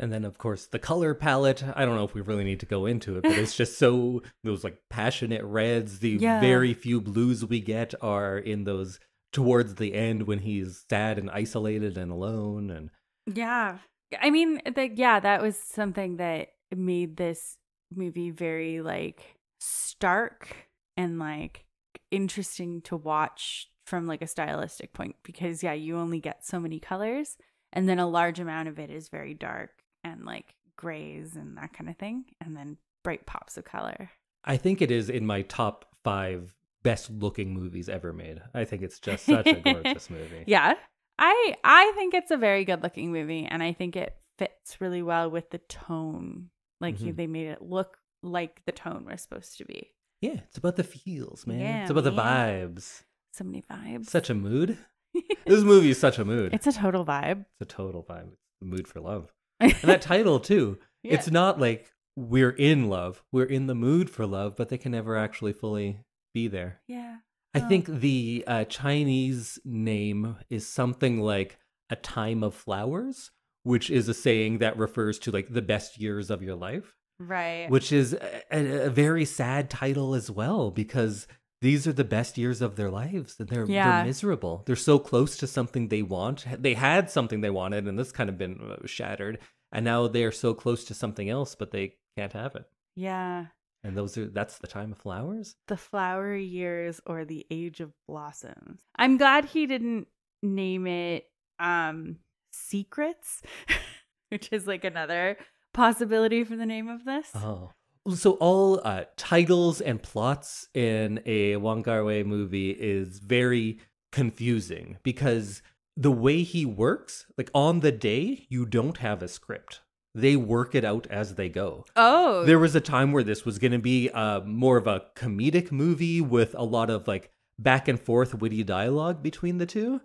And then, of course, the color palette. I don't know if we really need to go into it, but it's just so (laughs) those like passionate reds. The Yeah. very few blues we get are in those towards the end when he's sad and isolated and alone. And Yeah. I mean, the, yeah, that was something that made this movie very like stark and like interesting to watch from like a stylistic point because yeah, you only get so many colors and then a large amount of it is very dark and like grays and that kind of thing and then bright pops of color. I think it is in my top five best looking movies ever made. I think it's just such a gorgeous (laughs) movie. Yeah. I I think it's a very good looking movie and I think it fits really well with the tone. Like you Mhm. they made it look like the tone was supposed to be. Yeah, it's about the feels, man. Yeah, it's about the vibes. So many vibes. Such a mood. (laughs) this movie is such a mood. it's a total vibe. It's a total vibe. the mood for love. (laughs) And that title too. Yeah. It's not like we're in love. We're in the mood for love, but they can never actually fully be there. yeah. I Oh. think the uh, Chinese name is something like a time of flowers, which is a saying that refers to like the best years of your life, Right. which is a, a- very sad title as well because these are the best years of their lives and they're, Yeah. they're miserable. They're so close to something they want. They had something they wanted and this kind of been uh, shattered. And now they're so close to something else, but they can't have it. yeah. And those are that's the time of flowers. The flower years or the age of blossoms. I'm glad he didn't name it um secrets, (laughs) which is like another possibility for the name of this. Oh. So all uh, titles and plots in a Wong Kar Wai movie is very confusing because the way he works, like on the day, you don't have a script. They work it out as they go. Oh. There was a time where this was going to be uh, more of a comedic movie with a lot of like back and forth witty dialogue between the two.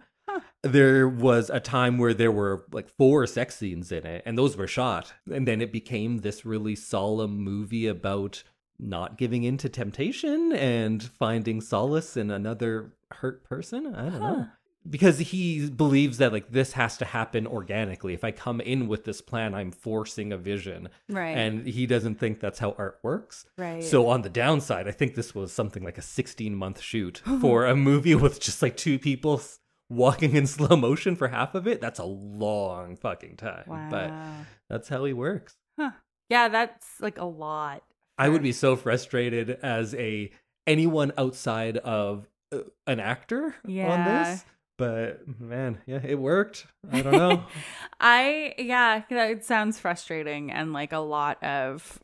There was a time where there were like four sex scenes in it, and those were shot. And then it became this really solemn movie about not giving in to temptation and finding solace in another hurt person. I don't Huh. know. Because he believes that like this has to happen organically. If I come in with this plan, I'm forcing a vision right. and he doesn't think that's how art works. right. So on the downside, I think this was something like a 16 month shoot (gasps) for a movie with just like two people walking in (laughs) slow motion for half of it. That's a long fucking time. wow. But that's how he works. huh. Yeah, that's like a lot. I would be so frustrated as a anyone outside of uh, an actor on this. But man, yeah, it worked. I don't know. (laughs) I yeah, it sounds frustrating and like a lot of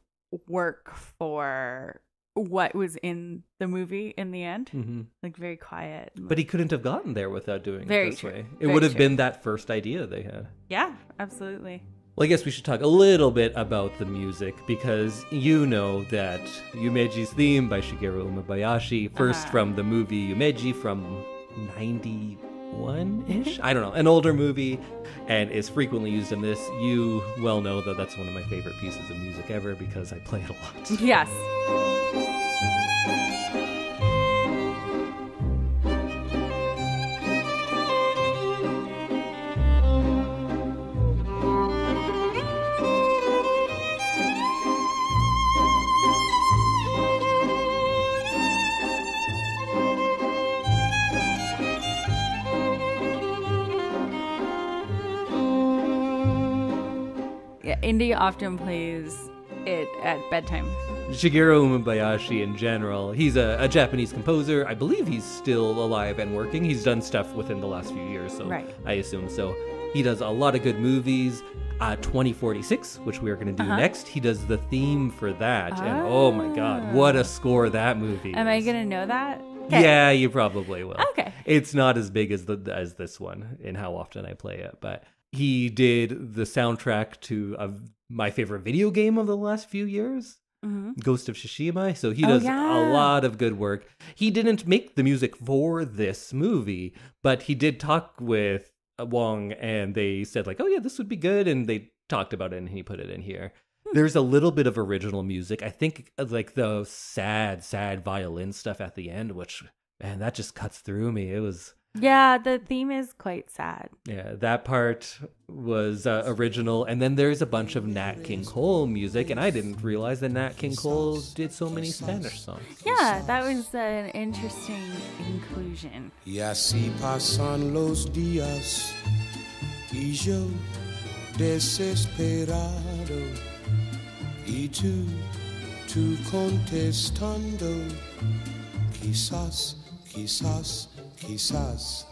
work for what was in the movie in the end. hmm Like very quiet. But he couldn't have gotten there without doing Very it this true. way. It Very would have true. been that first idea they had. yeah, absolutely. Well, I guess we should talk a little bit about the music because you know that Yumeji's theme by Shigeru Umebayashi, 1st Uh-huh. from the movie Yumeji from 91 ish? I don't know, an older movie, and is frequently used in this. You well know that that's one of my favorite pieces of music ever because I play it a lot. Yes. Indy often plays it at bedtime. Shigeru Umebayashi in general, he's a, a Japanese composer. I believe he's still alive and working. He's done stuff within the last few years, so Right. I assume so. He does a lot of good movies. Uh, 2046, which we are going to do Uh-huh. next, he does the theme for that. And oh my god, what a score that movie Am I gonna know that? Okay. Yeah, you probably will. Okay. It's not as big as the as this one in how often I play it, but he did the soundtrack to uh, my favorite video game of the last few years, hmm Ghost of Tsushima. So he Oh, does yeah. a lot of good work. He didn't make the music for this movie, but he did talk with Wong and they said like, "Oh yeah, this would be good." And they talked about it and he put it in here. Hmm. There's a little bit of original music. I think uh, like the sad sad violin stuff at the end which man, that just cuts through me. It was Yeah, the theme is quite sad. yeah, that part was uh, original, and then there's a bunch of Nat King Cole music, and I didn't realize that Nat King Cole did so many Spanish songs. Yeah, that was an interesting inclusion. Y así pasan los días y yo desesperado y tú, tú contestando quizás, quizás, quizás.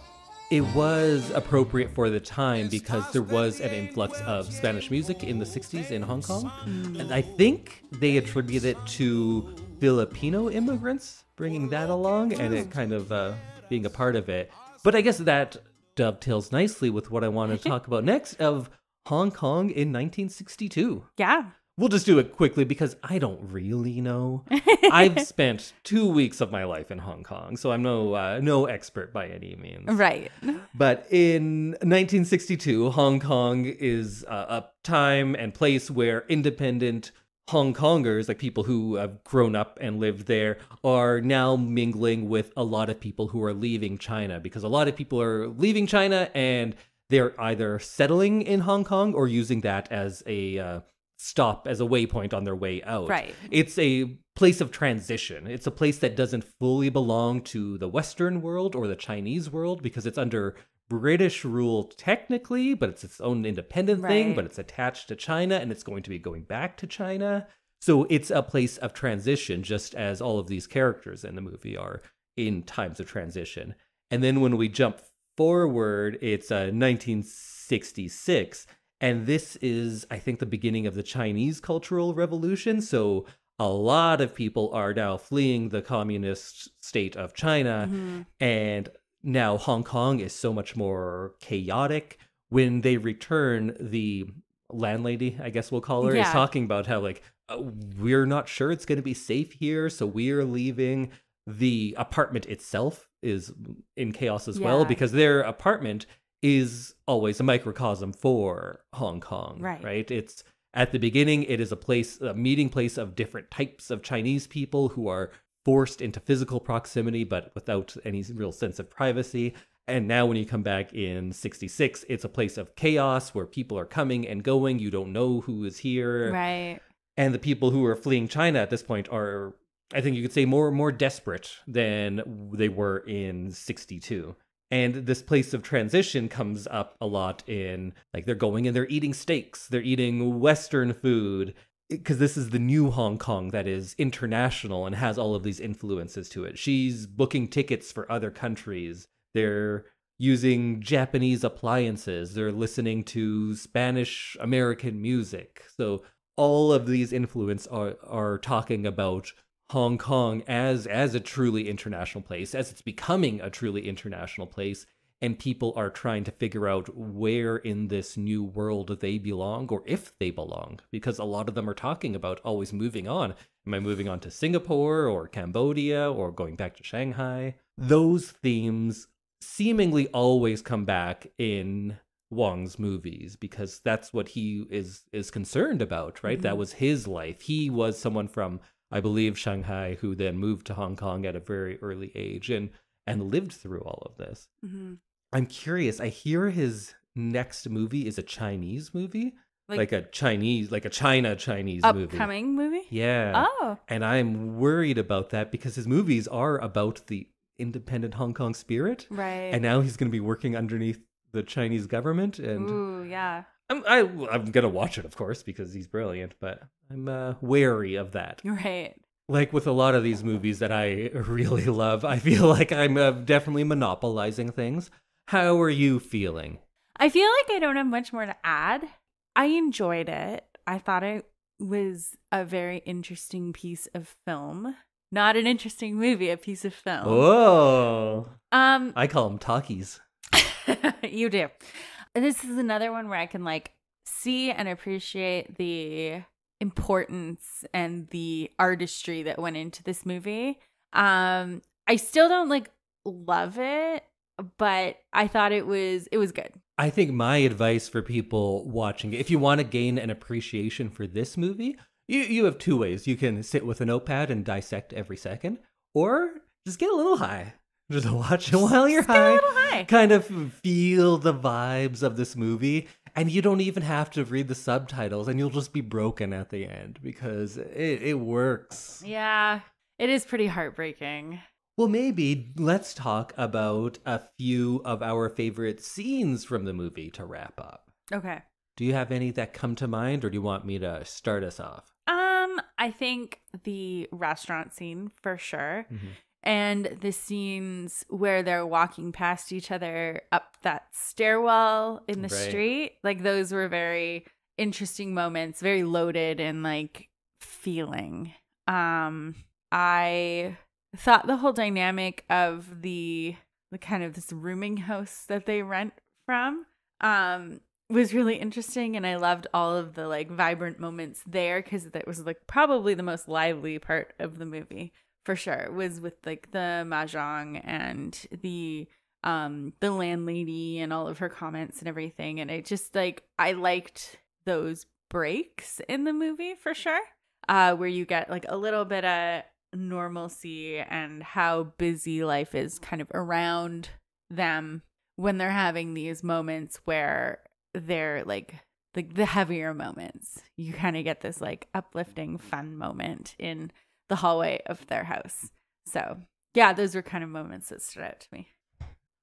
It was appropriate for the time because there was an influx of Spanish music in the 60s in Hong Kong. And I think they attribute it to Filipino immigrants bringing that along and it kind of uh, being a part of it. But I guess that dovetails nicely with what I want to (laughs) talk about next of Hong Kong in 1962. Yeah. We'll just do it quickly because I don't really know. (laughs) I've spent two weeks of my life in Hong Kong, so I'm no uh, no expert by any means. right. But in 1962, Hong Kong is uh, a time and place where independent Hong Kongers, like people who have grown up and lived there, are now mingling with a lot of people who are leaving China because a lot of people are leaving China and they're either settling in Hong Kong or using that as a uh, stop, as a waypoint on their way out. Right. It's a place of transition. It's a place that doesn't fully belong to the Western world or the Chinese world because it's under British rule technically, but it's its own independent thing, but it's attached to China and it's going to be going back to China. So it's a place of transition, just as all of these characters in the movie are in times of transition. And then when we jump forward, it's uh, 1966. And this is, I think, the beginning of the Chinese Cultural Revolution. So a lot of people are now fleeing the communist state of China. Mhm. And now Hong Kong is so much more chaotic. When they return, the landlady, I guess we'll call her, is talking about how, like, uh, we're not sure it's going to be safe here. So we're leaving. The apartment itself is in chaos as well because their apartment is always a microcosm for Hong Kong. Right. Right. It's at the beginning, it is a place, a meeting place of different types of Chinese people who are forced into physical proximity, but without any real sense of privacy. And now, when you come back in 66, it's a place of chaos where people are coming and going. You don't know who is here. Right. And the people who are fleeing China at this point are, I think you could say, more more desperate than they were in 62. And this place of transition comes up a lot in like they're going and they're eating steaks, they're eating Western food, eh, because this is the new Hong Kong that is international and has all of these influences to it. She's booking tickets for other countries. They're using Japanese appliances. They're listening to Spanish American music. So all of these influence are are talking about Hong Kong as as a truly international place, as it's becoming a truly international place, and people are trying to figure out where in this new world they belong or if they belong, because a lot of them are talking about always moving on. Am I moving on to Singapore or Cambodia or going back to Shanghai? Those themes seemingly always come back in Wong's movies because that's what he is is concerned about, right? That Mhm. was his life. He was someone from I believe Shanghai who then moved to Hong Kong at a very early age and and lived through all of this. hmm I'm curious. I hear his next movie is a Chinese movie, like, a Chinese, like a China Chinese movie. upcoming movie. Yeah. Oh, And I'm worried about that because his movies are about the independent Hong Kong spirit. right. And now he's going to be working underneath the Chinese government. And Ooh, yeah. I'm, I, I'm going to watch it, of course, because he's brilliant, but I'm uh, wary of that. Right. Like with a lot of these movies that I (laughs) really love, I feel (laughs) like I'm uh, definitely monopolizing things. How are you feeling? I feel like I don't have much more to add. I enjoyed it. I thought it was a very interesting piece of film. Not an interesting movie, a piece of film. Oh, Um I call them talkies. (laughs) you do. This is another one where I can like see and appreciate the importance and the artistry that went into this movie. Um I still don't like love it, but I thought it was it was good. I think my advice for people watching if you want to gain an appreciation for this movie, you, you have two ways. You can sit with a notepad and dissect every second, or just get a little high. Just watch it while you're high. high. Kind of feel the vibes of this movie. And you don't even have to read the subtitles, and you'll just be broken at the end because it, it works. Yeah, it is pretty heartbreaking. Well, maybe let's talk about a few of our favorite scenes from the movie to wrap up. Okay. Do you have any that come to mind, or do you want me to start us off? Um, I think the restaurant scene for sure. And the scenes where they're walking past each other up that stairwell in the Right. street, like those were very interesting moments, very loaded and like feeling. Um, I thought the whole dynamic of the the kind of this rooming house that they rent from um was really interesting and I loved all of the like vibrant moments there cuz that was like probably the most lively part of the movie for sure It was with like the mahjong and the um the landlady and all of her comments and everything and it just like I liked those breaks in the movie for sure uh where you get like a little bit of normalcy and how busy life is kind of around them when they're having these moments where they're like like the heavier moments. You kind of get this like uplifting fun moment in the hallway of their house so yeah those were kind of moments that stood out to me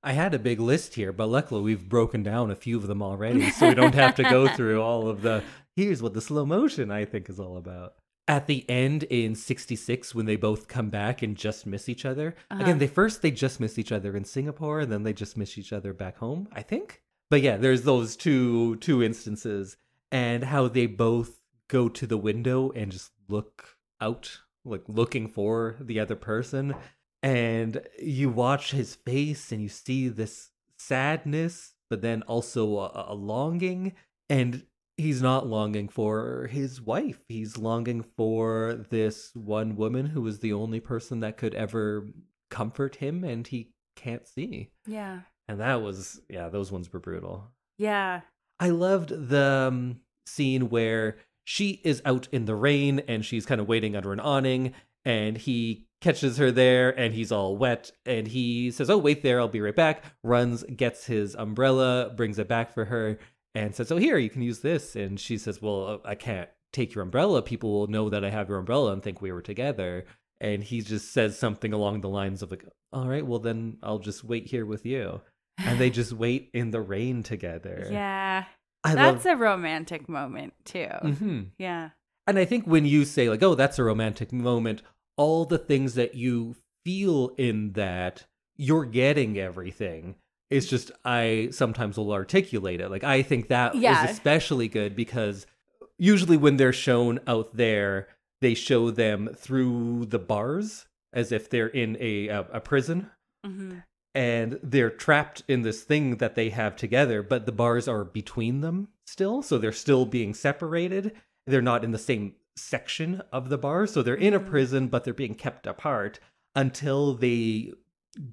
I had a big list here, but luckily we've broken down a few of them already, so we don't have to go (laughs) through all of the. Here's what the slow motion I think is all about. At the end in 66, when they both come back and just miss each other. Uh-huh. Again, they first they just miss each other in Singapore, and then they just miss each other back home, I think. But yeah, there's those two two instances, and how they both go to the window and just look out, like looking for the other person and you watch his face and you see this sadness but then also a, a, longing and he's not longing for his wife. He's longing for this one woman who was the only person that could ever comfort him and he can't see. Yeah. And that was yeah those ones were brutal. Yeah. I loved the um, scene where she is out in the rain and she's kind of waiting under an awning and he catches her there and he's all wet and he says oh wait there i'll be right back runs gets his umbrella brings it back for her and says oh here you can use this and she says well uh, i can't take your umbrella people will know that i have your umbrella and think we were together and he just says something along the lines of like all right well then i'll just wait here with you and they (laughs) just wait in the rain together. Yeah I that's love... a romantic moment too. Hmm yeah. And i think when you say like oh that's a romantic moment all the things that you feel in that you're getting everything. It's just i sometimes will articulate it. Like i think that Yeah. is especially good because usually when they're shown out there they show them through the bars as if they're in a a, a prison. Hmm and they're trapped in this thing that they have together but the bars are between them still so they're still being separated they're not in the same section of the bar so they're in a Mhm. prison but they're being kept apart until they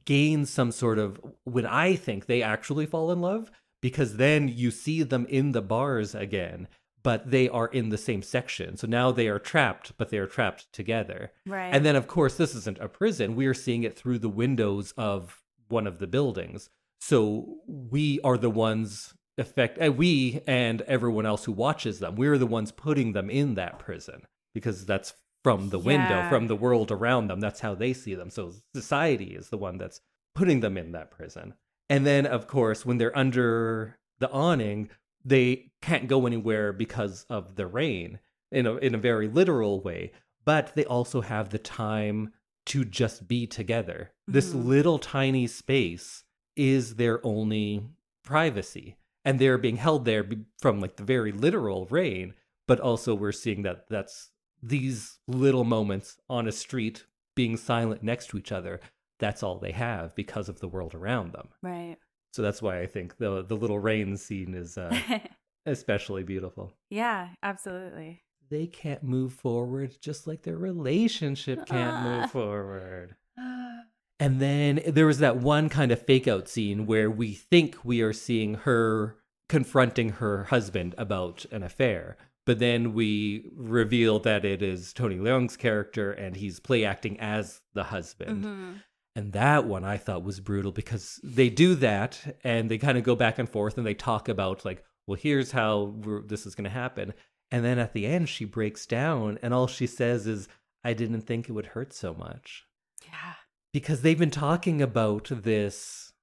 gain some sort of when i think they actually fall in love because then you see them in the bars again but they are in the same section so now they are trapped but they are trapped together right and then, of course, this isn't a prison. We are seeing it through the windows of one of the buildings. So we are the ones affect. Uh, we and everyone else who watches them. We're the ones putting them in that prison because that's from the window, from the world around them. That's how they see them. So society is the one that's putting them in that prison. And then, of course, when they're under the awning, they can't go anywhere because of the rain in a in a very literal way but they also have the time to just be together. This Mhm. little tiny space is their only privacy. And they're being held there from like the very literal rain, but also we're seeing that that's these little moments on a street being silent next to each other. That's all they have because of the world around them. right So that's why I think the the little rain scene is uh, (laughs) especially beautiful. yeah absolutely they can't move forward just like their relationship can't Ah. move (laughs) forward. (laughs) And then there was that one kind of fake out scene where we think we are seeing her confronting her husband about an affair. But then we reveal that it is Tony Leung's character and he's play acting as the husband. Mhm. And that one I thought was brutal because they do that and they kind of go back and forth and they talk about, like, well, here's how we're, this is going to happen. And then at the end, she breaks down and all she says is, I didn't think it would hurt so much. yeah Because they've been talking about this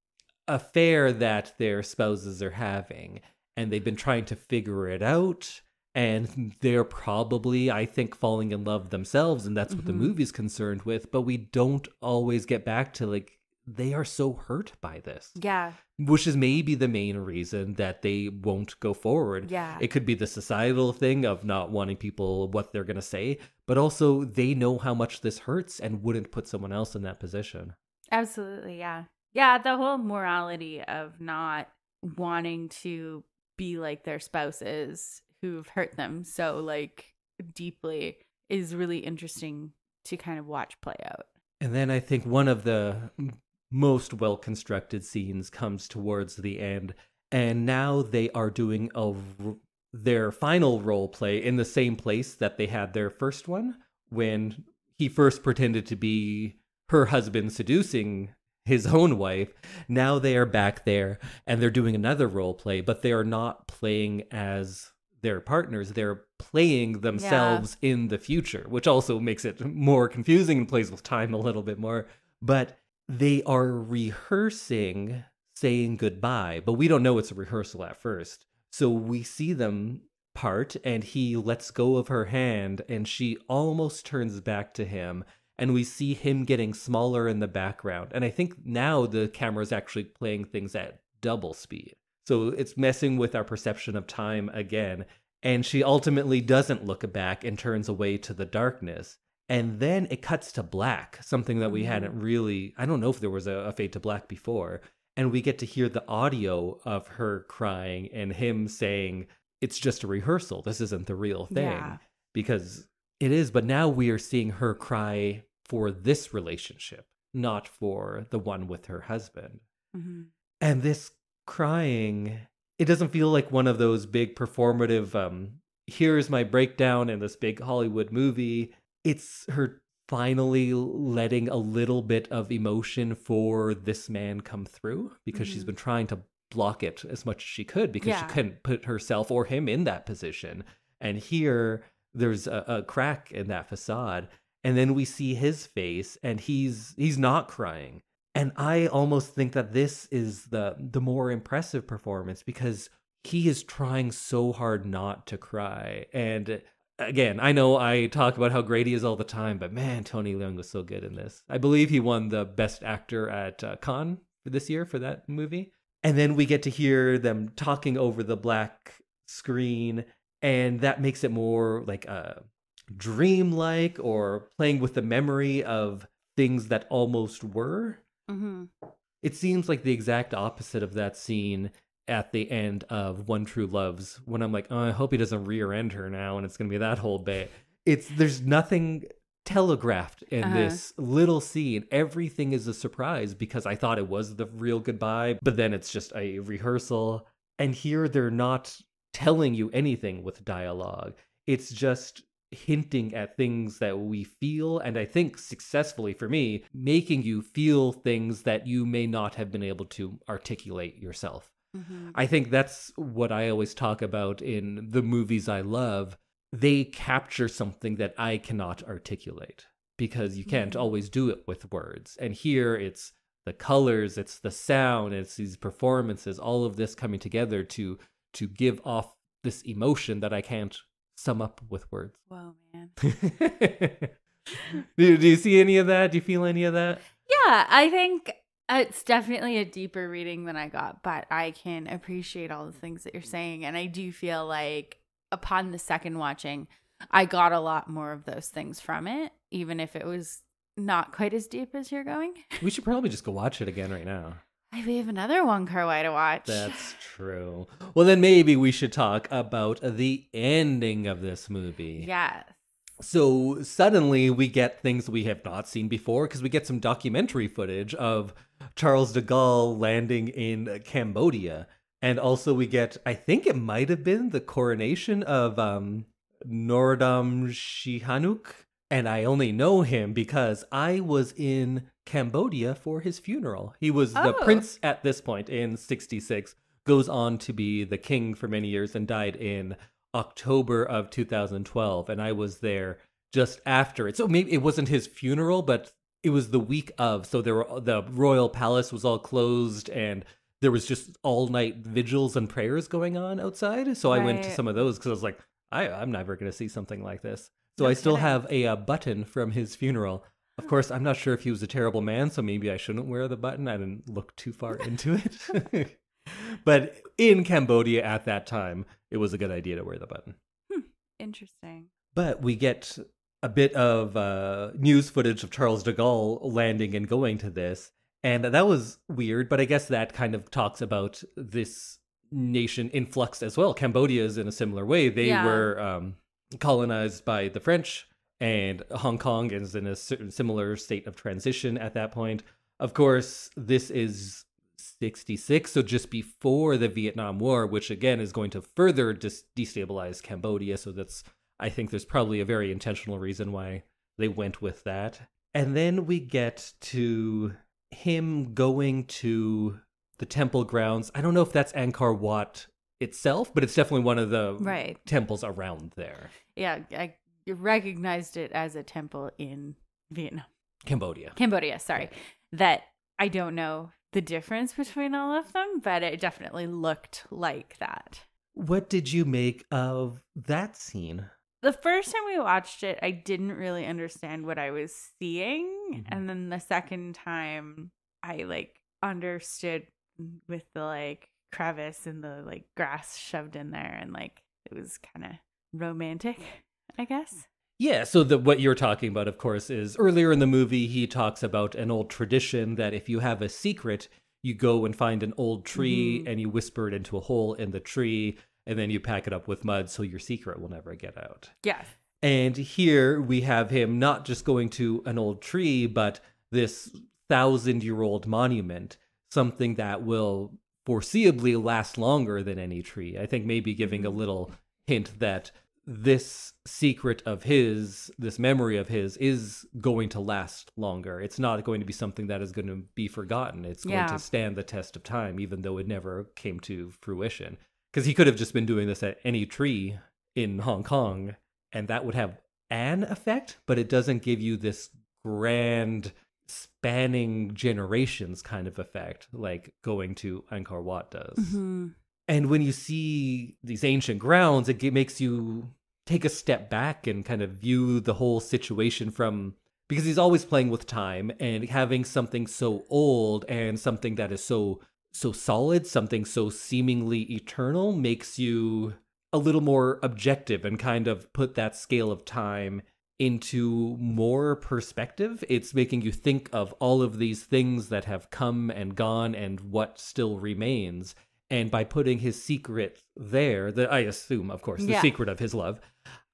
affair that their spouses are having and they've been trying to figure it out. And they're probably, I think, falling in love themselves. And that's what the Mhm. movie's concerned with. But we don't always get back to like, they are so hurt by this, yeah which is maybe the main reason that they won't go forward. yeah It could be the societal thing of not wanting people what they're going to say, but also they know how much this hurts and wouldn't put someone else in that position. Absolutely, yeah. Yeah, the whole morality of not wanting to be like their spouses who've hurt them so like deeply is really interesting to kind of watch play out. And then I think one of the most well constructed scenes comes towards the end, and now they are doing a their final role play in the same place that they had their first one when he first pretended to be her husband seducing his own wife. Now they are back there and they're doing another role play, but they are not playing as their partners. They're playing themselves in the future, which also makes it more confusing and plays with time a little bit more. But they are rehearsing saying goodbye, but we don't know it's a rehearsal at first. So we see them part and he lets go of her hand and she almost turns back to him and we see him getting smaller in the background. And I think now the camera is actually playing things at double speed. So it's messing with our perception of time again. And she ultimately doesn't look back and turns away to the darkness. And then it cuts to black, something that we hadn't mm. really, I don't know if there was a, a fade to black before. And we get to hear the audio of her crying and him saying, it's just a rehearsal. This isn't the real thing. Yeah. Because it is, but now we are seeing her cry for this relationship, not for the one with her husband. hmm And this crying, it doesn't feel like one of those big performative, um, here's my breakdown in this big Hollywood movie. It's her finally letting a little bit of emotion for this man come through because she's Mhm. been trying to block it as much as she could because Yeah. she couldn't put herself or him in that position. And here there's a, a crack in that facade. And then we see his face and he's he's not crying. And I almost think that this is the the more impressive performance because he is trying so hard not to cry. And again, I know I talk about how great he is all the time, but man, Tony Leung was so good in this. I believe he won the best actor at uh, Cannes for this year for that movie. And then we get to hear them talking over the black screen, and that makes it more like a dreamlike or playing with the memory of things that almost were. hmm It seems like the exact opposite of that scene at the end of One True Loves when I'm like, oh, I hope he doesn't rear end her now and it's gonna be that whole bit. It's there's nothing telegraphed in Uh-huh. this little scene. Everything is a surprise because I thought it was the real goodbye, but then it's just a rehearsal. And here they're not telling you anything with dialogue. It's just hinting at things that we feel and I think successfully for me, making you feel things that you may not have been able to articulate yourself. Hmm I think that's what I always talk about in the movies I love. They capture something that I cannot articulate because you can't Mhm. always do it with words. And here it's the colors, it's the sound, it's these performances, all of this coming together to to give off this emotion that I can't sum up with words. Whoa, man. (laughs) do, do you see any of that? Do you feel any of that? Yeah, I think it's definitely a deeper reading than I got, but I can appreciate all the things that you're saying. And I do feel like upon the second watching, I got a lot more of those things from it, even if it was not quite as deep as you're going. (laughs) We should probably just go watch it again right now. We have another Wong Kar Wai to watch. That's true. Well, then maybe we should talk about the ending of this movie. yes. So suddenly we get things we have not seen before because we get some documentary footage of Charles de Gaulle landing in Cambodia. And also we get, I think it might have been the coronation of um, Norodom Sihanouk. And I only know him because I was in Cambodia for his funeral. He was the Oh. prince at this point in 66, goes on to be the king for many years and died in October of 2012. And I was there just after it. So maybe it wasn't his funeral, but it was the week of. So there were the royal palace was all closed and there was just all night vigils and prayers going on outside. So I went to some of those because I was like, I, I'm never going to see something like this. So No I still have a, uh button from his funeral. Of course, I'm not sure if he was a terrible man, so maybe I shouldn't wear the button. I didn't look too far (laughs) into it. (laughs) but in Cambodia at that time, it was a good idea to wear the button. Interesting. But we get a bit of uh, news footage of Charles de Gaulle landing and going to this. And that was weird, but I guess that kind of talks about this nation influx as well. Cambodia is in a similar way. They Yeah. were um, colonized by the French, and Hong Kong is in a similar state of transition at that point. Of course, this is 66, so just before the Vietnam War, which again is going to further dis- destabilize Cambodia. So that's, I think there's probably a very intentional reason why they went with that. And then we get to him going to the temple grounds. I don't know if that's Angkor Wat itself, but it's definitely one of the Right. temples around there. Yeah, I recognized it as a temple in Vietnam. Cambodia. Cambodia, sorry. That I don't know the difference between all of them, but it definitely looked like that. What did you make of that scene? The first time we watched it, I didn't really understand what I was seeing. Mhm. And then the second time, I like understood with the like crevice and the like grass shoved in there. And like it was kind of romantic, I guess. Yeah, so the what you're talking about, of course, is earlier in the movie he talks about an old tradition that if you have a secret, you go and find an old tree Mhm. and you whisper it into a hole in the tree, and then you pack it up with mud so your secret will never get out. Yes. And here we have him not just going to an old tree, but this thousand year old monument, something that will foreseeably last longer than any tree. I think maybe giving a mm-hmm. little hint that this secret of his, this memory of his, is going to last longer. It's not going to be something that is going to be forgotten. It's going Yeah. to stand the test of time, even though it never came to fruition. Because he could have just been doing this at any tree in Hong Kong, and that would have an effect, but it doesn't give you this grand spanning generations kind of effect like going to Angkor Wat does. Mm-hmm. And when you see these ancient grounds, it makes you take a step back and kind of view the whole situation from because he's always playing with time and having something so old and something that is so so solid, something so seemingly eternal makes you a little more objective and kind of put that scale of time into more perspective. It's making you think of all of these things that have come and gone and what still remains. And by putting his secret there, that I assume, of course, the Yeah. secret of his love,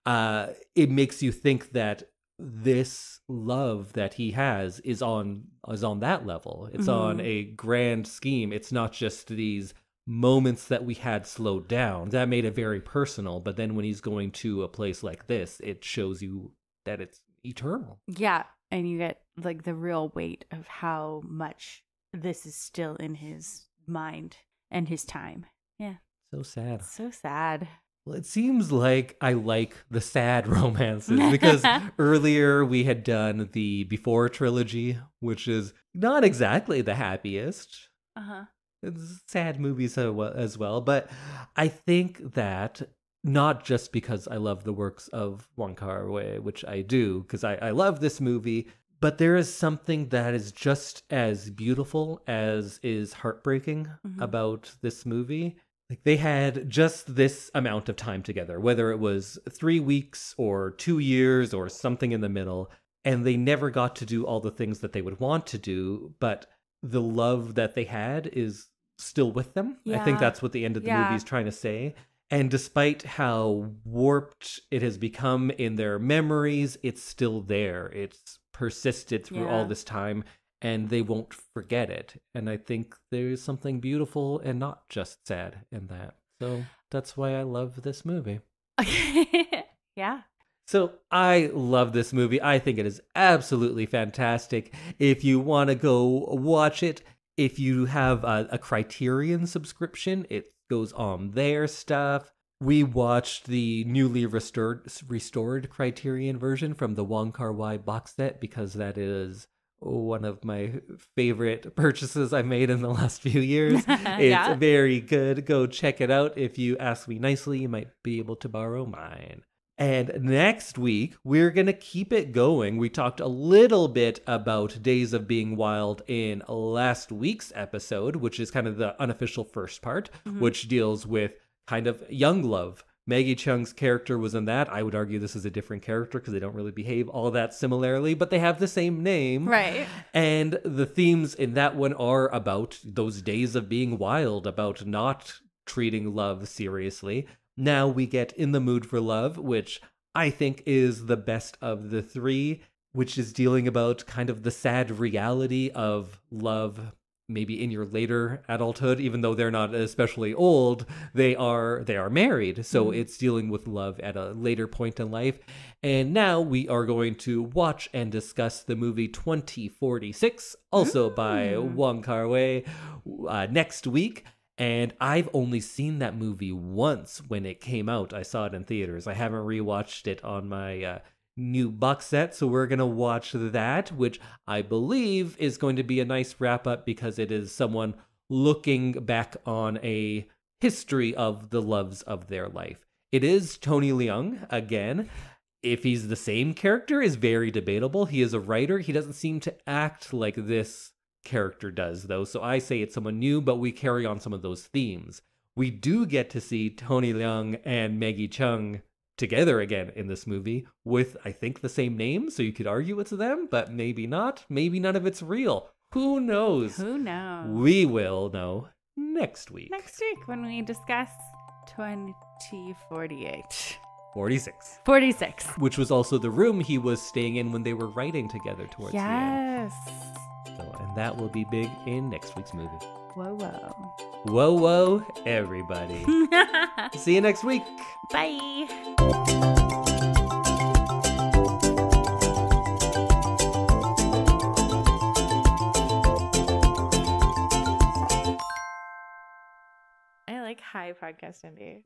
uh, it makes you think that this love that he has is on is on that level. It's on Mhm. a grand scheme. It's not just these moments that we had slowed down. That made it very personal. But then when he's going to a place like this, it shows you that it's eternal. Yeah. And you get like the real weight of how much this is still in his mind and his time. Yeah. So sad. So sad. Well, it seems like I like the sad (laughs) romances because (laughs) earlier we had done the Before trilogy, which is not exactly the happiest. Uh huh. It's sad movies as well, but I think that not just because I love the works of Wong Kar Wai, which I do, because I, I love this movie, but there is something that is just as beautiful as is heartbreaking Mhm. about this movie. Like they had just this amount of time together, whether it was three weeks or two years or something in the middle, and they never got to do all the things that they would want to do, but the love that they had is still with them. I think that's what the end of the Yeah. movie is trying to say. And despite how warped it has become in their memories, it's still there. It's persisted through all this time and they won't forget it. And I think there's something beautiful and not just sad in that. So that's why I love this movie. (laughs) yeah. So I love this movie. I think it is absolutely fantastic. If you want to go watch it, if you have a, a Criterion subscription, it goes on their stuff. We watched the newly restored restored Criterion version from the Wong Kar Wai box set because that is one of my favorite purchases I made in the last few years. (laughs) It's Yeah. very good. Go check it out. If you ask me nicely, you might be able to borrow mine. And next week, we're going to keep it going. We talked a little bit about Days of Being Wild in last week's episode, which is kind of the unofficial first part, Mhm. which deals with kind of young love. Maggie Cheung's character was in that. I would argue this is a different character because they don't really behave all that similarly, but they have the same name. Right. And the themes in that one are about those days of being wild, about not treating love seriously. Now we get In the Mood for Love, which I think is the best of the three, which is dealing about kind of the sad reality of love maybe in your later adulthood even though they're not especially old they are they are married so Mhm. it's dealing with love at a later point in life and now we are going to watch and discuss the movie 2046 also by Mm. Wong Kar-wai uh, next week and I've only seen that movie once when it came out. I saw it in theaters. I haven't rewatched it on my uh, new box set, so we're gonna watch that, which I believe is going to be a nice wrap up because it is someone looking back on a history of the loves of their life. It is Tony Leung again. If he's the same character is very debatable. He is a writer. He doesn't seem to act like this character does, though. So I say it's someone new, but we carry on some of those themes. We do get to see Tony Leung and Maggie Cheung together again in this movie with, I think, the same name. So you could argue it's them, but maybe not. Maybe none of it's real. Who knows? Who knows? We will know next week. Next week when we discuss 2048. 46. 46. Which was also the room he was staying in when they were writing together towards the end. Yes. So, and that will be big in next week's movie. Whoa, whoa. Whoa, whoa, everybody. (laughs) See you next week. Bye. I like high podcast Indy.